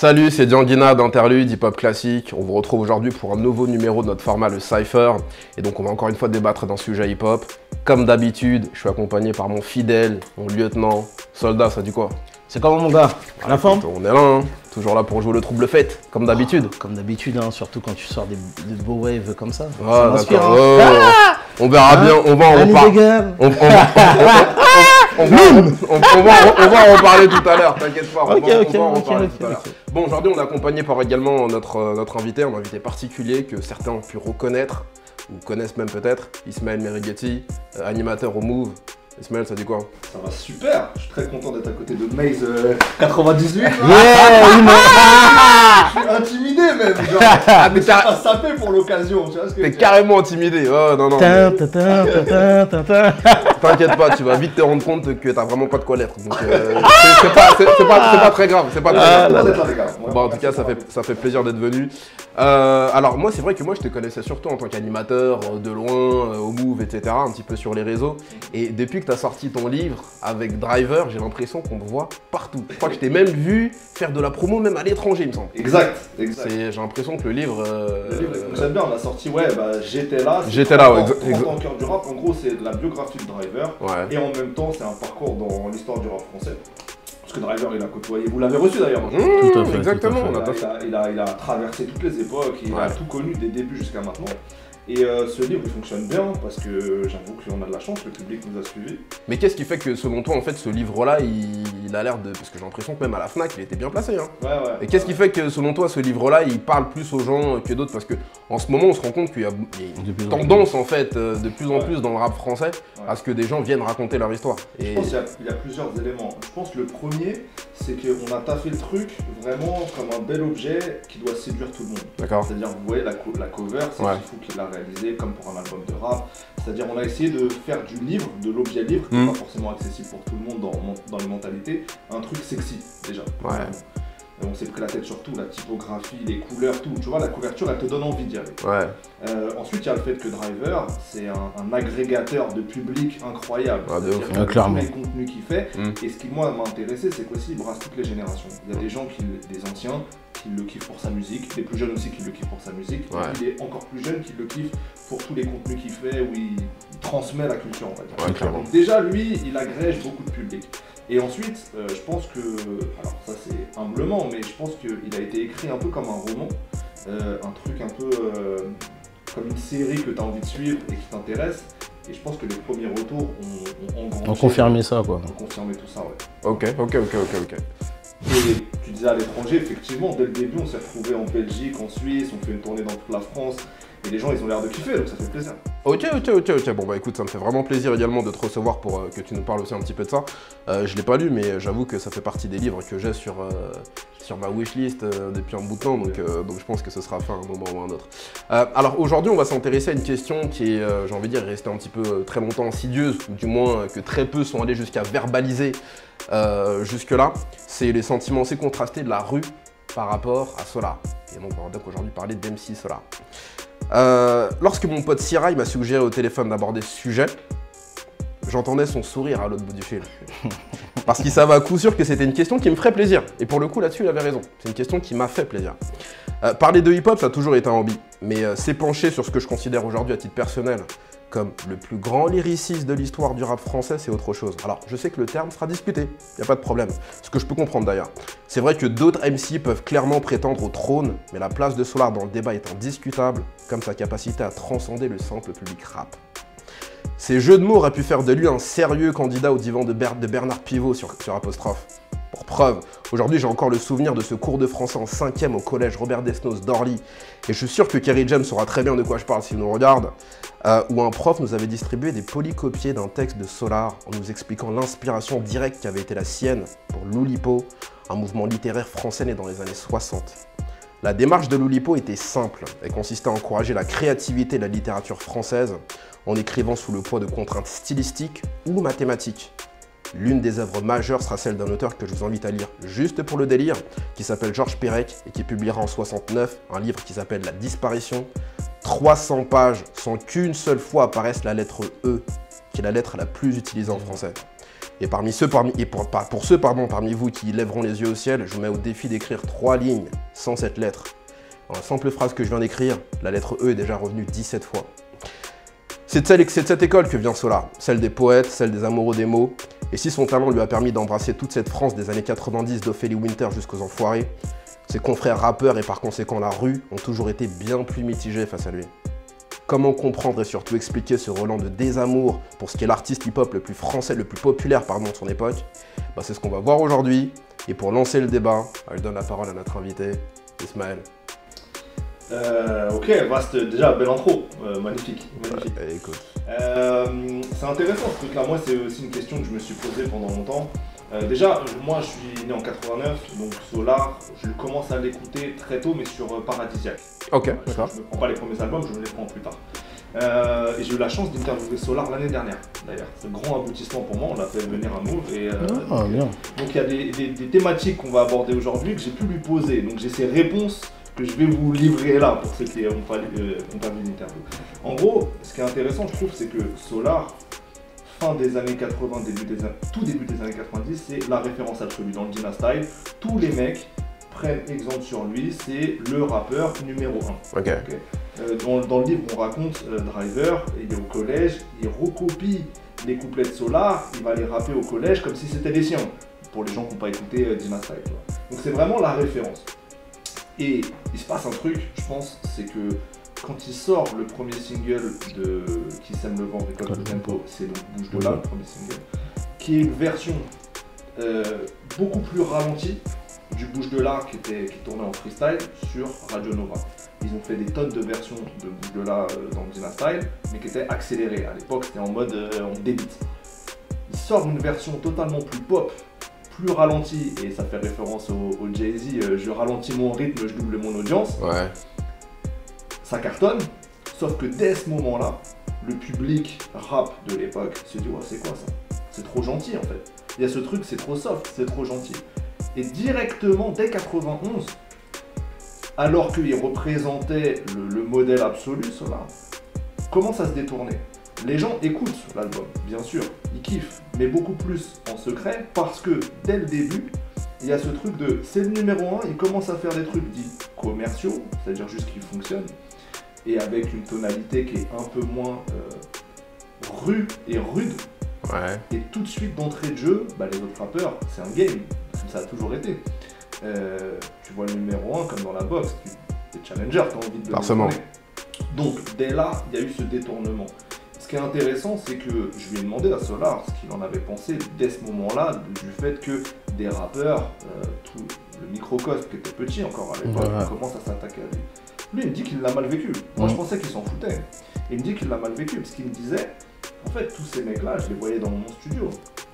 Salut, c'est Dianguina d'Interlude Hip Hop Classique. On vous retrouve aujourd'hui pour un nouveau numéro de notre format, le Cypher. Et donc, on va encore une fois débattre d'un sujet hip hop. Comme d'habitude, je suis accompagné par mon fidèle, mon lieutenant, soldat, ça dit quoi C'est comment mon gars À la forme On est là, hein toujours là pour jouer le trouble fête, comme d'habitude. Comme d'habitude, hein, surtout quand tu sors des, des beaux waves comme ça. Ah, m'inspire, hein. On verra bien, on va Allez, les gars. On, on- on- on- on va, on- on va- on va en reparler tout à l'heure, t'inquiète pas. on va- on ok, va en ok, tout à l'heure. Bon, aujourd'hui, on est accompagné par également notre, euh, notre invité, un invité particulier que certains ont pu reconnaître, ou connaissent même peut-être, Ismaël Merighetti, euh, animateur au Move. Ismaël, ça dit quoi? Ça va super, je suis très content d'être à côté de Maze euh, 98. là. Yeah, Je suis intimidé même, genre. Ah, mais Je t'as- pas sapé pour l'occasion, tu vois ce que je T'es veux dire carrément intimidé. Oh non, non. T'inquiète pas, tu vas vite te rendre compte que t'as vraiment pas de quoi l'être. Donc, euh, c'est pas, pas, très grave. C'est pas très Ah, grave. Là, Bon, en tout cas, ça fait, ça fait plaisir d'être venu. Euh, alors, moi, c'est vrai que moi, je te connaissais surtout en tant qu'animateur, euh, de loin, au Move, etc., un petit peu sur les réseaux. Et depuis que tu as sorti ton livre avec Driver, j'ai l'impression qu'on te voit partout. Je crois que je t'ai même vu faire de la promo, même à l'étranger, il me semble. Exact, exact. J'ai l'impression que le livre. euh, Le livre fonctionne bien, on a sorti, ouais, bah j'étais là. J'étais là, 30 ouais, ans- exa- 30 ans au cœur du rap, en gros, c'est de la biographie de Driver. Ouais. Et en même temps, c'est un parcours dans l'histoire du rap français. Parce que Driver, il a côtoyé, vous l'avez reçu d'ailleurs. hein. Mmh, Tout à fait, exactement, tout à Il a il fait. a- il a- il a traversé toutes les époques, il a tout connu des débuts jusqu'à maintenant. Et euh, ce livre il fonctionne bien parce que j'avoue qu'on a de la chance, le public nous a suivis. Mais qu'est-ce qui fait que, selon toi, en fait, ce livre-là, il, il a l'air de. Parce que j'ai l'impression que même à la Fnac, il était bien placé. Hein. Ouais, ouais. Et qu'est-ce qui fait que, selon toi, ce livre-là, il parle plus aux gens que d'autres? Parce que en ce moment, on se rend compte qu'il y a il y a De plus une tendance, en fait, euh, de plus en Ouais. plus dans le rap français, Ouais. à ce que des gens viennent raconter leur histoire. Je Et pense qu'il y, y a plusieurs éléments. Je pense que le premier, c'est qu'on a taffé le truc vraiment comme un bel objet qui doit séduire tout le monde. d'accord. C'est-à-dire, vous voyez la, co- la cover, c'est Ouais. Fifou qui l'a réalisé comme pour un album de rap. C'est-à-dire, on a essayé de faire du livre, de l'objet livre, qui n'est Mm. pas forcément accessible pour tout le monde dans, dans les mentalités, un truc sexy déjà. Ouais. Et on s'est pris la tête sur tout, la typographie, les couleurs, tout. Tu vois, la couverture, elle te donne envie d'y aller. Ouais. Euh, ensuite, il y a le fait que Driver, c'est un, un agrégateur de public incroyable. Ah, de ouf. a Ah, clairement. tous les contenus qu'il fait. Mm. Et ce qui, moi, m'a intéressé, c'est qu'aussi, il brasse toutes les générations. Il y a des gens, qui, le- des anciens, qui le kiffent pour sa musique, des plus jeunes aussi qui le kiffent pour sa musique, Ouais. et puis des encore plus jeunes qui le kiffent pour tous les contenus qu'il fait, où il, il transmet la culture, va dire. Ouais, clairement. Donc déjà, lui, il agrège beaucoup de public. Et ensuite, euh, je pense que, alors ça c'est humblement, mais je pense qu'il a été écrit un peu comme un roman, euh, un truc un peu euh, comme une série que tu as envie de suivre et qui t'intéresse. Et je pense que les premiers retours ont, ont engrangé- On confirmait ça, quoi. ont confirmé tout ça, ouais. Ok, ok, ok, ok, ok. Et tu disais à l'étranger, effectivement, dès le début, on s'est retrouvé en Belgique, en Suisse, on fait une tournée dans toute la France, et les gens, ils ont l'air de kiffer, donc ça fait plaisir. Ok, ok, ok, ok. Bon, bah écoute, ça me fait vraiment plaisir également de te recevoir pour euh, que tu nous parles aussi un petit peu de ça. Euh, je l'ai pas lu, mais j'avoue que ça fait partie des livres que j'ai sur, euh, sur ma wishlist euh, depuis un bout de temps, donc, donc je pense que ce sera fait à un moment ou à un autre. Alors aujourd'hui, on va s'intéresser à une question qui est, j'ai envie de dire, restée un petit peu très longtemps insidieuse, ou du moins que très peu sont allés jusqu'à verbaliser jusque-là. C'est les sentiments assez contrastés de la rue par rapport à Solar. Et donc on va donc aujourd'hui parler d'MC Solar. Euh, lorsque mon pote il m'a suggéré au téléphone d'aborder ce sujet, j'entendais son sourire à l'autre bout du fil. Parce qu'il savait à coup sûr que c'était une question qui me ferait plaisir. Et pour le coup, là-dessus, il avait raison. C'est une question qui m'a fait plaisir. Euh, parler de hip-hop, ça a toujours été un hobby. Mais euh, s'épancher sur ce que je considère aujourd'hui à titre personnel comme le plus grand lyriciste de l'histoire du rap français, c'est autre chose. Alors, je sais que le terme sera discuté, n'y a pas de problème. Ce que je peux comprendre d'ailleurs. C'est vrai que d'autres MC peuvent clairement prétendre au trône, mais la place de Solar dans le débat est indiscutable, comme sa capacité à transcender le simple public rap. Ces jeux de mots auraient pu faire de lui un sérieux candidat au divan de, Ber- de Bernard Pivot sur apostrophe. Pour preuve, aujourd'hui j'ai encore le souvenir de ce cours de français en 5ème au collège Robert Desnos d'Orly, et je suis sûr que Kerry James saura très bien de quoi je parle s'il nous regarde, euh, où un prof nous avait distribué des polycopiés d'un texte de Solar en nous expliquant l'inspiration directe qui avait été la sienne pour l'Oulipo, un mouvement littéraire français né dans les années 60. La démarche de l'Oulipo était simple et consistait à encourager la créativité de la littérature française en écrivant sous le poids de contraintes stylistiques ou mathématiques. L'une des œuvres majeures sera celle d'un auteur que je vous invite à lire juste pour le délire, qui s'appelle Georges Perec et qui publiera en 69 un livre qui s'appelle La disparition. 300 pages sans qu'une seule fois apparaisse la lettre E, qui est la lettre la plus utilisée en français. Et, parmi pour, ceux parmi vous qui lèveront les yeux au ciel, je vous mets au défi d'écrire trois lignes sans cette lettre. Dans la simple phrase que je viens d'écrire, la lettre E est déjà revenue 17 fois. C'est de, cette école que vient Solar, celle des poètes, celle des amoureux des mots. Et si son talent lui a permis d'embrasser toute cette France des années 90 d'Ophélie Winter jusqu'aux enfoirés, ses confrères rappeurs et par conséquent la rue ont toujours été bien plus mitigés face à lui. Comment comprendre et surtout expliquer ce Roland de désamour pour ce qui est l'artiste hip-hop le plus français, le plus populaire de son époque? Bah, C'est ce qu'on va voir aujourd'hui. Et pour lancer le débat, je donne la parole à notre invité, Ismaël. Euh, ok, vaste, déjà, belle intro, euh, magnifique. magnifique. écoute. Euh, c'est intéressant ce truc-là, moi c'est aussi une question que je me suis posée pendant longtemps. Déjà, moi je suis né en 89, donc Solar, je commence à l'écouter très tôt, mais sur Paradisiac. Ok, d'accord. Je ne prends pas les premiers albums, je me les prends plus tard. Et j'ai eu la chance d'interviewer Solar l'année dernière, d'ailleurs. C'est un grand aboutissement pour moi, on l'a fait venir à Move. Et, ah, bien. Donc il y a des, des thématiques qu'on va aborder aujourd'hui que j'ai pu lui poser. Donc j'ai ses réponses que je vais vous livrer là pour ceux qui n'ont pas, vu l'interview. En gros, ce qui est intéressant, je trouve, c'est que Solar, fin des années 80, début des, tout début des années 90, c'est la référence absolue dans le Dina Style. Tous les mecs prennent exemple sur lui, c'est le rappeur numéro 1. Euh, dans, le livre, on raconte euh, Driver, il est au collège, il recopie les couplets de Solar, il va les rapper au collège comme si c'était les siens, pour les gens qui n'ont pas écouté euh, Dina Style. Donc c'est vraiment la référence. Et il se passe un truc, je pense, c'est que quand il sort le premier single de Qui sème le vent, tempo, c'est donc Bouge de là, le premier single, qui est une version euh, beaucoup plus ralentie du Bouge de là qui, était, qui tournait en freestyle sur Radio Nova. Ils ont fait des tonnes de versions de Bouge de là euh, dans Dina Style, mais qui étaient accélérées. À l'époque, c'était en mode euh, en débit. Il sort une version totalement plus pop, plus ralentie, et ça fait référence au, Jay-Z, je ralentis mon rythme, je double mon audience. Ouais ça cartonne, sauf que dès ce moment-là, le public rap de l'époque se dit ouais, c'est quoi ça? C'est trop gentil en fait. Il y a ce truc, c'est trop soft, c'est trop gentil. Et directement, dès 91, alors qu'il représentait le, modèle absolu, cela, commence à se détourner. Les gens écoutent l'album, bien sûr, ils kiffent, mais beaucoup plus en secret parce que dès le début, il y a ce truc de c'est le numéro 1, il commence à faire des trucs dits commerciaux, c'est-à-dire juste qu'ils fonctionnent, et avec une tonalité qui est un peu moins euh, rue et rude. Et tout de suite d'entrée de jeu, bah, les autres rappeurs, c'est un game, comme ça a toujours été. Euh, tu vois le numéro 1 comme dans la boxe, tu es challenger, tu as envie de le Forcément. Donc dès là, il y a eu ce détournement. Ce qui est intéressant, c'est que je lui ai demandé à Solar ce qu'il en avait pensé dès ce moment-là, du fait que des rappeurs, euh, tout le microcosme qui était petit encore à l'époque, commence à s'attaquer à lui. Lui, il me dit qu'il l'a mal vécu. Moi, je pensais qu'il s'en foutait. Il me dit qu'il l'a mal vécu parce qu'il me disait, en fait, tous ces mecs-là, je les voyais dans mon studio.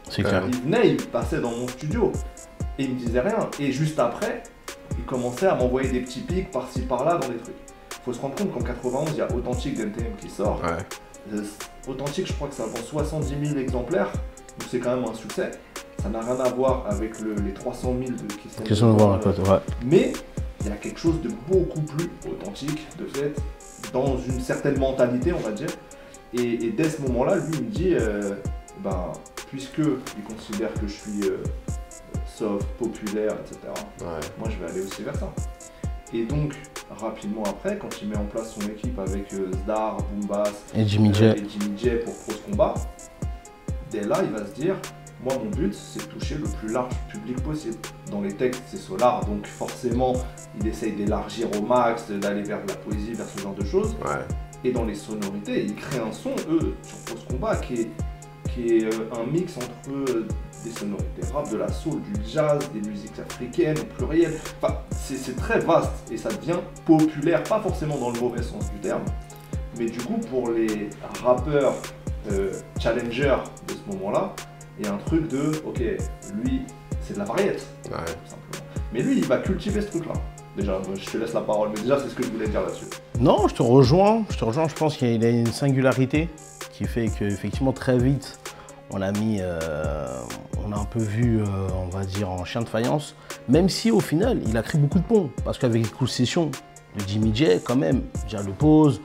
C'est clair. Ils venaient, ils passaient dans mon studio et ils me disaient rien. Et juste après, ils commençaient à m'envoyer des petits pics par-ci par-là dans des trucs. Faut se rendre compte qu'en 91, il y a Authentique d'NTM qui sort. Ouais. Euh, Authentique, je crois que ça vend 70 000 exemplaires, donc c'est quand même un succès. Ça n'a rien à voir avec les 300 000 de qui sont voir, ouais. Mais il y a quelque chose de beaucoup plus authentique, de fait, dans une certaine mentalité, on va dire. Et, dès ce moment-là, lui, il me dit, euh, ben, puisque il considère que je suis euh, soft, populaire, etc., moi, je vais aller aussi vers ça. Et donc, rapidement après, quand il met en place son équipe avec euh, Zdar, Boombass et Jimmy J et Jimmy J pour Pro Combat, dès là, il va se dire, moi, mon but, c'est de toucher le plus large public possible. Dans les textes, c'est Solar, donc forcément, il essaye d'élargir au max, d'aller vers la poésie, vers ce genre de choses. Et dans les sonorités, il crée un son, eux, sur Pose Combat, qui est, qui est euh, un mix entre euh, des sonorités rap, de la soul, du jazz, des musiques africaines au pluriel. Enfin, c'est très vaste et ça devient populaire, pas forcément dans le mauvais sens du terme, mais du coup, pour les rappeurs euh, challengers de ce moment-là, il y a un truc de, ok, lui, c'est de la variété, simplement. Mais lui, il va cultiver ce truc-là. Déjà, je te laisse la parole, mais déjà, c'est ce que je voulais dire là-dessus. Non, je te rejoins. Je te rejoins. Je pense qu'il a une singularité qui fait qu'effectivement, très vite, on a mis, euh, on a un peu vu, euh, on va dire, en chien de faïence. Même si au final, il a créé beaucoup de ponts. Parce qu'avec les coups de session de Jimmy J, quand même, déjà le pose,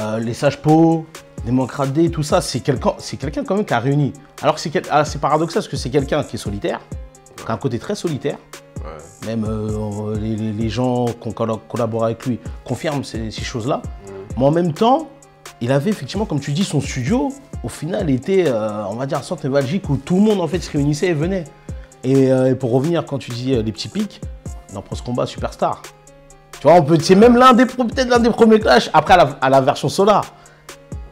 euh, les sages pots, Démocrate D, tout ça, c'est quelqu'un c'est quelqu'un quand même qui a réuni. Alors que c'est ah, c'est paradoxal parce que c'est quelqu'un qui est solitaire, qui a un côté très solitaire. Ouais. Même les, les- les gens qui ont collaboré avec lui confirment ces, ces choses-là. Mais en même temps, il avait effectivement, comme tu dis, son studio, au final, était, euh, on va dire, un centre névralgique où tout le monde en fait se réunissait et venait. Et, euh, pour revenir, quand tu dis euh, les petits pics, dans Pros Combat Superstar, tu vois, on peut, c'est même l'un des, peut-être l'un des premiers clashs après à la version Solar.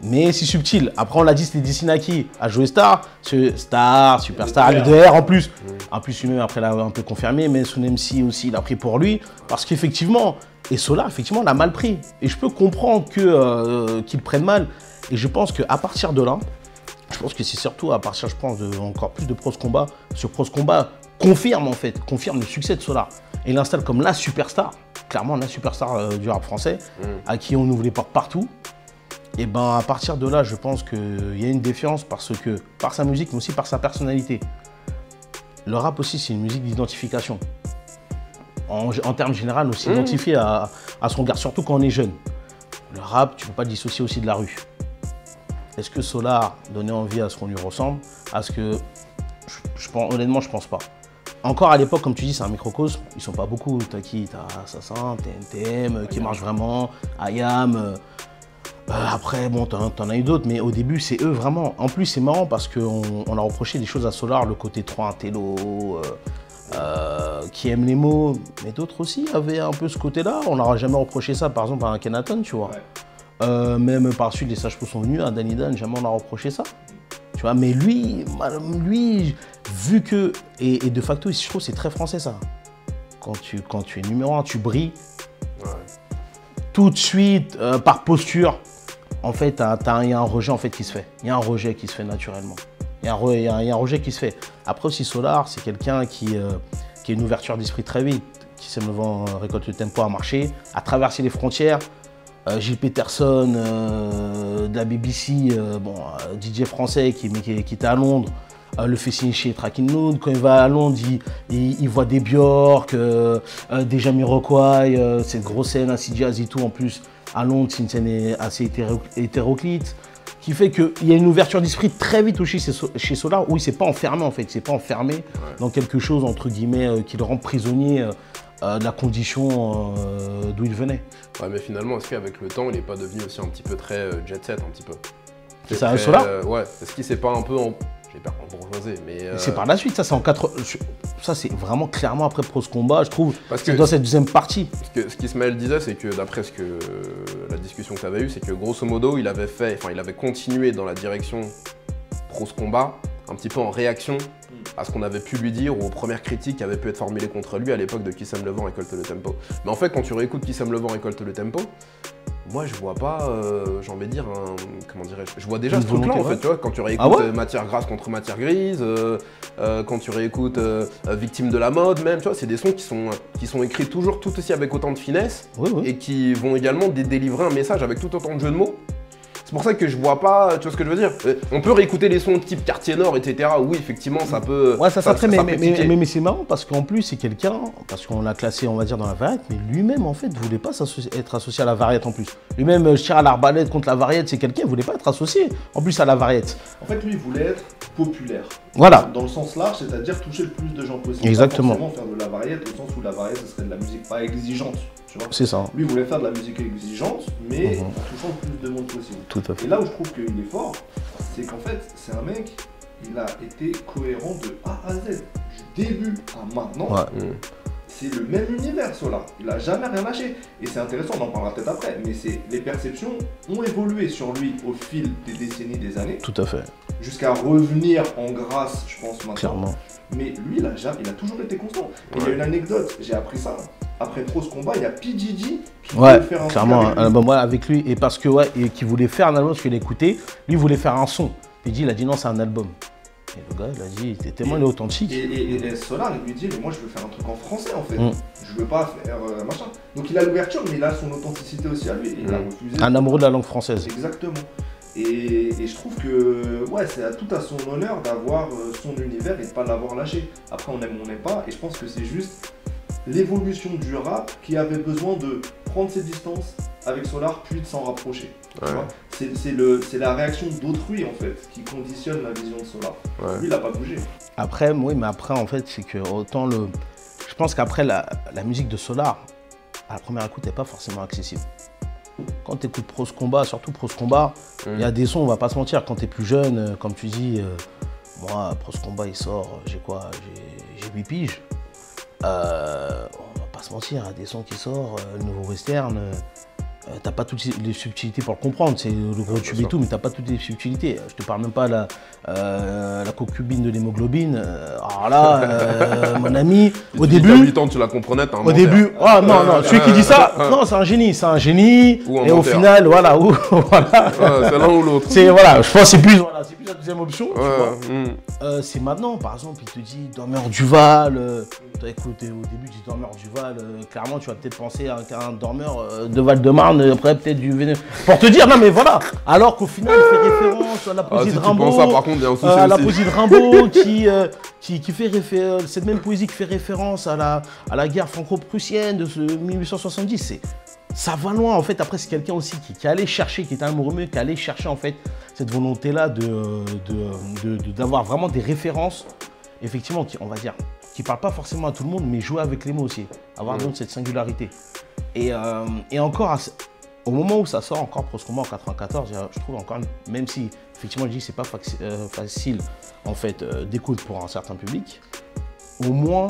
Mais c'est subtil. Après, on l'a dit, c'était destiné à jouer Star, ce- Star, Superstar, Le le DR en plus. En plus, lui-même, après, l'a un peu confirmé, mais son MC aussi, il a pris pour lui. Parce qu'effectivement, et Solar, effectivement, l'a mal pris. Et je peux comprendre euh, qu'il prenne mal. Et je pense qu'à partir de là, je pense que c'est surtout à partir, je pense, de encore plus de Pros Combat. Sur Pros Combat, confirme en fait, confirme le succès de Solar. Et l'installe comme la superstar, clairement la superstar euh, du rap français, à qui on ouvre les portes partout. Et ben à partir de là, je pense qu'il y a une défiance parce que, par sa musique, mais aussi par sa personnalité. Le rap aussi, c'est une musique d'identification. En, en termes généraux, on s'identifie à, à son gars, surtout quand on est jeune. Le rap, tu ne peux pas le dissocier aussi de la rue. Est-ce que Solar donnait envie à ce qu'on lui ressemble? À ce que. Je, honnêtement, je pense pas. Encore à l'époque, comme tu dis, c'est un microcosme. Ils sont pas beaucoup. T'as qui? T'as Assassin, TNTM, euh, qui marche vraiment, IAM. Euh, après, bon, t'en as eu d'autres, mais au début, c'est eux vraiment. En plus, c'est marrant parce qu'on on a reproché des choses à Solar, le côté trop intello, euh, euh, qui aime les mots, mais d'autres aussi avaient un peu ce côté-là. On n'aura jamais reproché ça, par exemple, à un Kenaton, tu vois. Ouais. Euh, même par la suite, les sages sont venus, à Danny Dan, jamais on a reproché ça. Tu vois, mais lui, lui, vu que. Et, et de facto, je trouve que c'est très français ça. Quand tu, quand tu es numéro un, tu brilles Ouais. tout de suite, par posture. En fait, il y a un rejet qui se fait. Il y a un rejet qui se fait naturellement. Il y, a un rejet qui se fait. Après aussi, Solar, c'est quelqu'un qui, euh, qui a une ouverture d'esprit très vite, qui sait le vent, euh, récolte le tempo à marcher, à traverser les frontières. Euh, Gilles Peterson euh, de la BBC, DJ français qui, qui, était à Londres, le fait signer chez Tracking Nude. Quand il va à Londres, il, voit des Björk, euh, euh, des Jamiroquai, cette grosse scène assez jazz et tout. En plus, à Londres, c'est une scène assez hétéro- hétéroclite. Qui fait qu'il y a une ouverture d'esprit très vite aussi chez, So- chez Solar, où il s'est pas enfermé en fait, il s'est pas enfermé dans quelque chose entre guillemets euh, qui le rend prisonnier euh, euh, de la condition euh, d'où il venait. Ouais, mais finalement, est-ce qu'avec le temps, il n'est pas devenu aussi un petit peu très jet set, un petit peu? C'est ça, Solar? Ouais, est-ce qu'il s'est pas un peu en. J'ai peur en bourgeoisé, mais. euh, C'est par la suite, ça c'est en 4 Ça c'est vraiment clairement après Pros Combat, je trouve. Parce C'est que- dans cette deuxième partie. Ce que, ce qu'Ismaël disait, c'est que d'après ce que la discussion que tu avais eue, c'est que grosso modo, il avait fait, enfin, il avait continué dans la direction pros combat, un petit peu en réaction à ce qu'on avait pu lui dire ou aux premières critiques qui avaient pu être formulées contre lui à l'époque de Qui sème le vent récolte le tempo. Mais en fait, quand tu réécoutes Qui sème le vent récolte le tempo, moi je vois pas, euh, j'ai envie de dire, un, comment dirais-je, je vois déjà Une ce truc-là en fait, tu vois, quand tu réécoutes Ah ouais euh, Matière grasse contre Matière grise, euh, euh, quand tu réécoutes Victime de la mode même, tu vois, c'est des sons qui sont, qui sont écrits toujours tout aussi avec autant de finesse Oui, oui. et qui vont également dé- délivrer un message avec tout autant de jeux de mots. C'est pour ça que je vois pas, tu vois ce que je veux dire Euh, On peut réécouter les sons type quartier nord, etc. Oui, effectivement, ça peut. Ouais, ça, ça, mais, peut mais, mais, mais- mais c'est marrant parce qu'en plus, c'est quelqu'un, parce qu'on l'a classé, on va dire, dans la variette, mais lui-même, en fait, voulait pas être associé à la variette en plus. Lui-même, euh, je tire à l'arbalète contre la variette, c'est quelqu'un, il voulait pas être associé en plus à la variette. En fait, lui, il voulait être populaire. Voilà. Dans le sens large, c'est-à-dire toucher le plus de gens possible. Exactement. Pas faire de la variette, au sens où la variette, ce serait de la musique pas exigeante. Tu vois C'est ça. Lui, il voulait faire de la musique exigeante, mais Mhm. en touchant le plus de monde possible. Tout à fait. Et là où je trouve qu'il est fort, c'est qu'en fait, c'est un mec, il a été cohérent de A à Z. Du début à maintenant, Ouais. Mm. C'est le même univers, Solar. Il a jamais rien lâché. Et c'est intéressant, on en parlera peut-être après, mais c'est les perceptions ont évolué sur lui au fil des décennies, des années, Tout à fait. jusqu'à revenir en grâce, je pense, maintenant. Clairement. Mais lui, il a, jamais, il a toujours été constant. Et il y a une anecdote, j'ai appris ça. Après Pro ce combat, il y a PGG qui Ouais, veut faire un clairement, avec un lui. album ouais, avec lui. Et parce que, ouais, et qu'il voulait faire un album, parce qu'il écoutait, lui, voulait faire un son. Dit, il a dit non, c'est un album. Et le gars, il a dit, t'es tellement il est authentique. Et, et, et Solar, il lui dit, mais moi je veux faire un truc en français en fait. Mm. Je veux pas faire euh, machin. Donc il a l'ouverture, mais il a son authenticité aussi à lui. Et il a Mm. refusé. Un amoureux de la langue française. Exactement. Et, et je trouve que ouais, c'est à- tout à son honneur d'avoir euh, son univers et de pas l'avoir lâché. Après, on aime ou on n'aime pas. Et je pense que c'est juste l'évolution du rap qui avait besoin de prendre ses distances avec Solar puis de s'en rapprocher. tu Ouais. vois. c'est la réaction d'autrui en fait qui conditionne la vision de Solar. Ouais. Lui, il a pas bougé. Après, oui, mais après, en fait, c'est que autant le. Je pense qu'après, la, la musique de Solar, à la première écoute, n'est pas forcément accessible. Quand tu écoutes Pros Combat, surtout Pros Combat, il y a des sons, on va pas se mentir, quand tu es plus jeune, euh, comme tu dis, euh, moi, Pros Combat, il sort, euh, j'ai quoi J'ai j'ai 8 piges. Euh, on va pas se mentir, il y a des sons qui sortent, euh, le nouveau western. Euh, t'as pas toutes les subtilités pour le comprendre, c'est le gros bien tube et tout, mais t'as pas toutes les subtilités. Je te parle même pas de la, euh, la concubine de l'hémoglobine. euh, alors là, euh, mon ami, au Tu dis début, 8 ans, tu la comprenais, t'as un au menteur. début, ah non, non, celui qui dit ça, non, c'est un génie, c'est un génie. Ou un et au final, voilà, ou, voilà. Ouais, c'est l'un ou l'autre. C'est voilà, je pense que c'est plus, voilà, c'est plus la deuxième option. tu. Ouais, hmm. C'est maintenant, par exemple, il te dit Dormeur Duval. Écouté au début, il dit Dormeur Duval. clairement, tu vas peut-être penser à un, à un dormeur de Val-de-Marne, euh, après peut-être du Véné. Pour te dire, non mais voilà. Alors qu'au final, il fait référence à la Ah, poésie si de Rimbaud. ça, par contre, il y a un souci euh, à la aussi. poésie de Rimbaud qui, euh, qui, qui fait réfé- cette même poésie qui fait référence à la, à la guerre franco-prussienne de ce 1870. C'est, ça va loin en fait. Après, c'est quelqu'un aussi qui, qui est allé chercher, qui est un amoureux, qui est allé chercher en fait cette volonté-là de, de- de- de- d'avoir vraiment des références, effectivement, qui, on va dire, qui parlent pas forcément à tout le monde, mais jouer avec les mots aussi, avoir Mhm. donc cette singularité. Et, euh, et encore, à au moment où ça sort encore proscomment en 94, je trouve encore, même si effectivement je dis que c'est pas faci- euh, facile en fait euh, d'écoute pour un certain public, au moins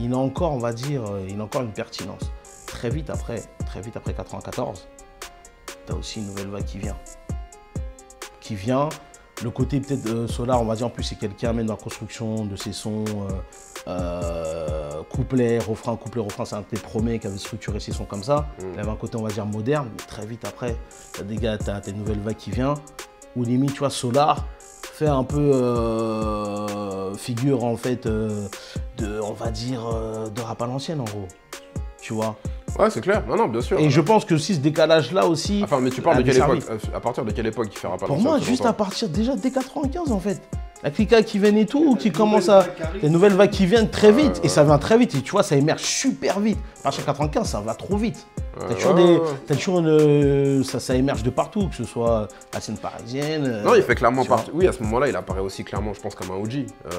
il a encore, on va dire, il a encore une pertinence. Très vite après, très vite après 94, tu as aussi une nouvelle vague qui vient. Qui vient. Le côté peut-être euh, Solar, on va dire en plus c'est quelqu'un même dans la construction de ses sons, euh, euh, couplet, refrain, couplet, refrain, c'est un de tes premiers qui avait structuré ses sons comme ça. Mm. Il avait un côté on va dire moderne, mais très vite après, t'as des gars, t'as une nouvelle vague qui vient, où limite tu vois Solar fait un peu euh, figure en fait euh, de, on va dire, de rap à l'ancienne en gros. Tu vois Ouais, c'est clair. Non, non, bien sûr. Et je pense que aussi ce décalage-là aussi. Enfin, mais tu parles de quelle époque euh, À partir de quelle époque il rap à Pour moi, juste à partir déjà dès 95 en fait. La clica qui viennent et tout, qui commence à. Les Les nouvelles vagues qui viennent très Ouais, vite. ouais. Et ça vient très vite. Et tu vois, ça émerge super vite. À partir de 95, ça va trop vite. T'as toujours, ouais, des, toujours une, ça, ça émerge de partout, que ce soit la scène parisienne. euh, Non, il fait clairement partie. Oui, à ce moment-là, il apparaît aussi clairement, je pense, comme un OG. Euh,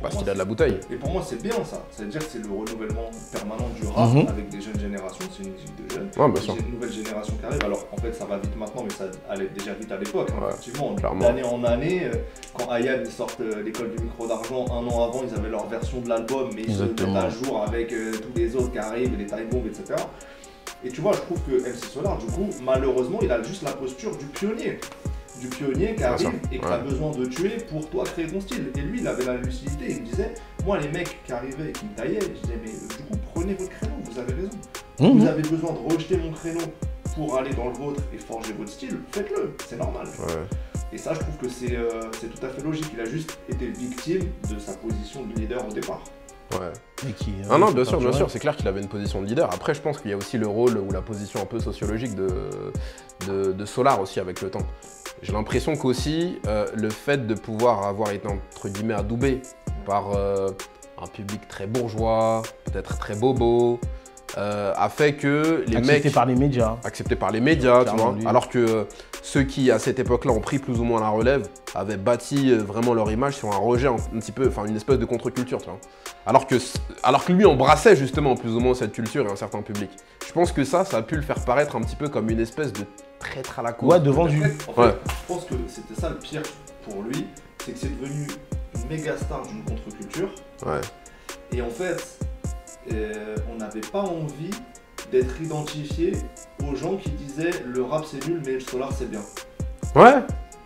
parce qu'il a de la bouteille. Et pour moi, c'est bien ça. C'est-à-dire que c'est le renouvellement permanent du rap Mhm. avec des jeunes générations. C'est une musique de jeunes. Ouais, bien sûr. Une nouvelle génération qui arrive. Alors, en fait, ça va vite maintenant, mais ça allait déjà vite à l'époque. hein, Ouais, effectivement, d'année en année, euh, quand Ayam ils sortent euh, l'école du micro d'argent, un an avant, ils avaient leur version de l'album, mais ils se mettent à jour avec euh, tous les autres qui arrivent, les time bombs, etc. Et tu vois, je trouve que MC Solar, du coup, malheureusement, il a juste la posture du pionnier. Du pionnier qui arrive et qui ouais. a besoin de tuer pour toi créer ton style. Et lui, il avait la lucidité, il me disait, moi, les mecs qui arrivaient et qui me taillaient, je disais, mais du coup, prenez votre créneau, vous avez raison. Mhm. Vous avez besoin de rejeter mon créneau pour aller dans le vôtre et forger votre style, faites-le, c'est normal. Ouais. Et ça, je trouve que c'est euh, c'est tout à fait logique. Il a juste été victime de sa position de leader au départ. Ouais. Et qui, euh, Ah non, bien sûr, bien sûr, c'est clair qu'il avait une position de leader. Après, je pense qu'il y a aussi le rôle ou la position un peu sociologique de, de, de Solar aussi avec le temps. J'ai l'impression qu'aussi, euh, le fait de pouvoir avoir été entre guillemets adoubé par euh, un public très bourgeois, peut-être très bobo, euh, a fait que les Accepté mecs par les médias. acceptés par les médias, tu vois. Alors que ceux qui, à cette époque-là, ont pris plus ou moins la relève, avaient bâti euh, vraiment leur image sur un rejet, un, un petit peu, enfin une espèce de contre-culture, tu vois. Alors que, alors que lui embrassait justement plus ou moins cette culture et un certain public. Je pense que ça, ça a pu le faire paraître un petit peu comme une espèce de traître à la cause. Ouais, devant du. en fait, Ouais. je pense que c'était ça le pire pour lui, c'est que c'est devenu une méga star d'une contre-culture. Ouais. Et en fait, euh, on n'avait pas envie d'être identifié aux gens qui disaient le rap c'est nul mais le solar c'est bien. Ouais.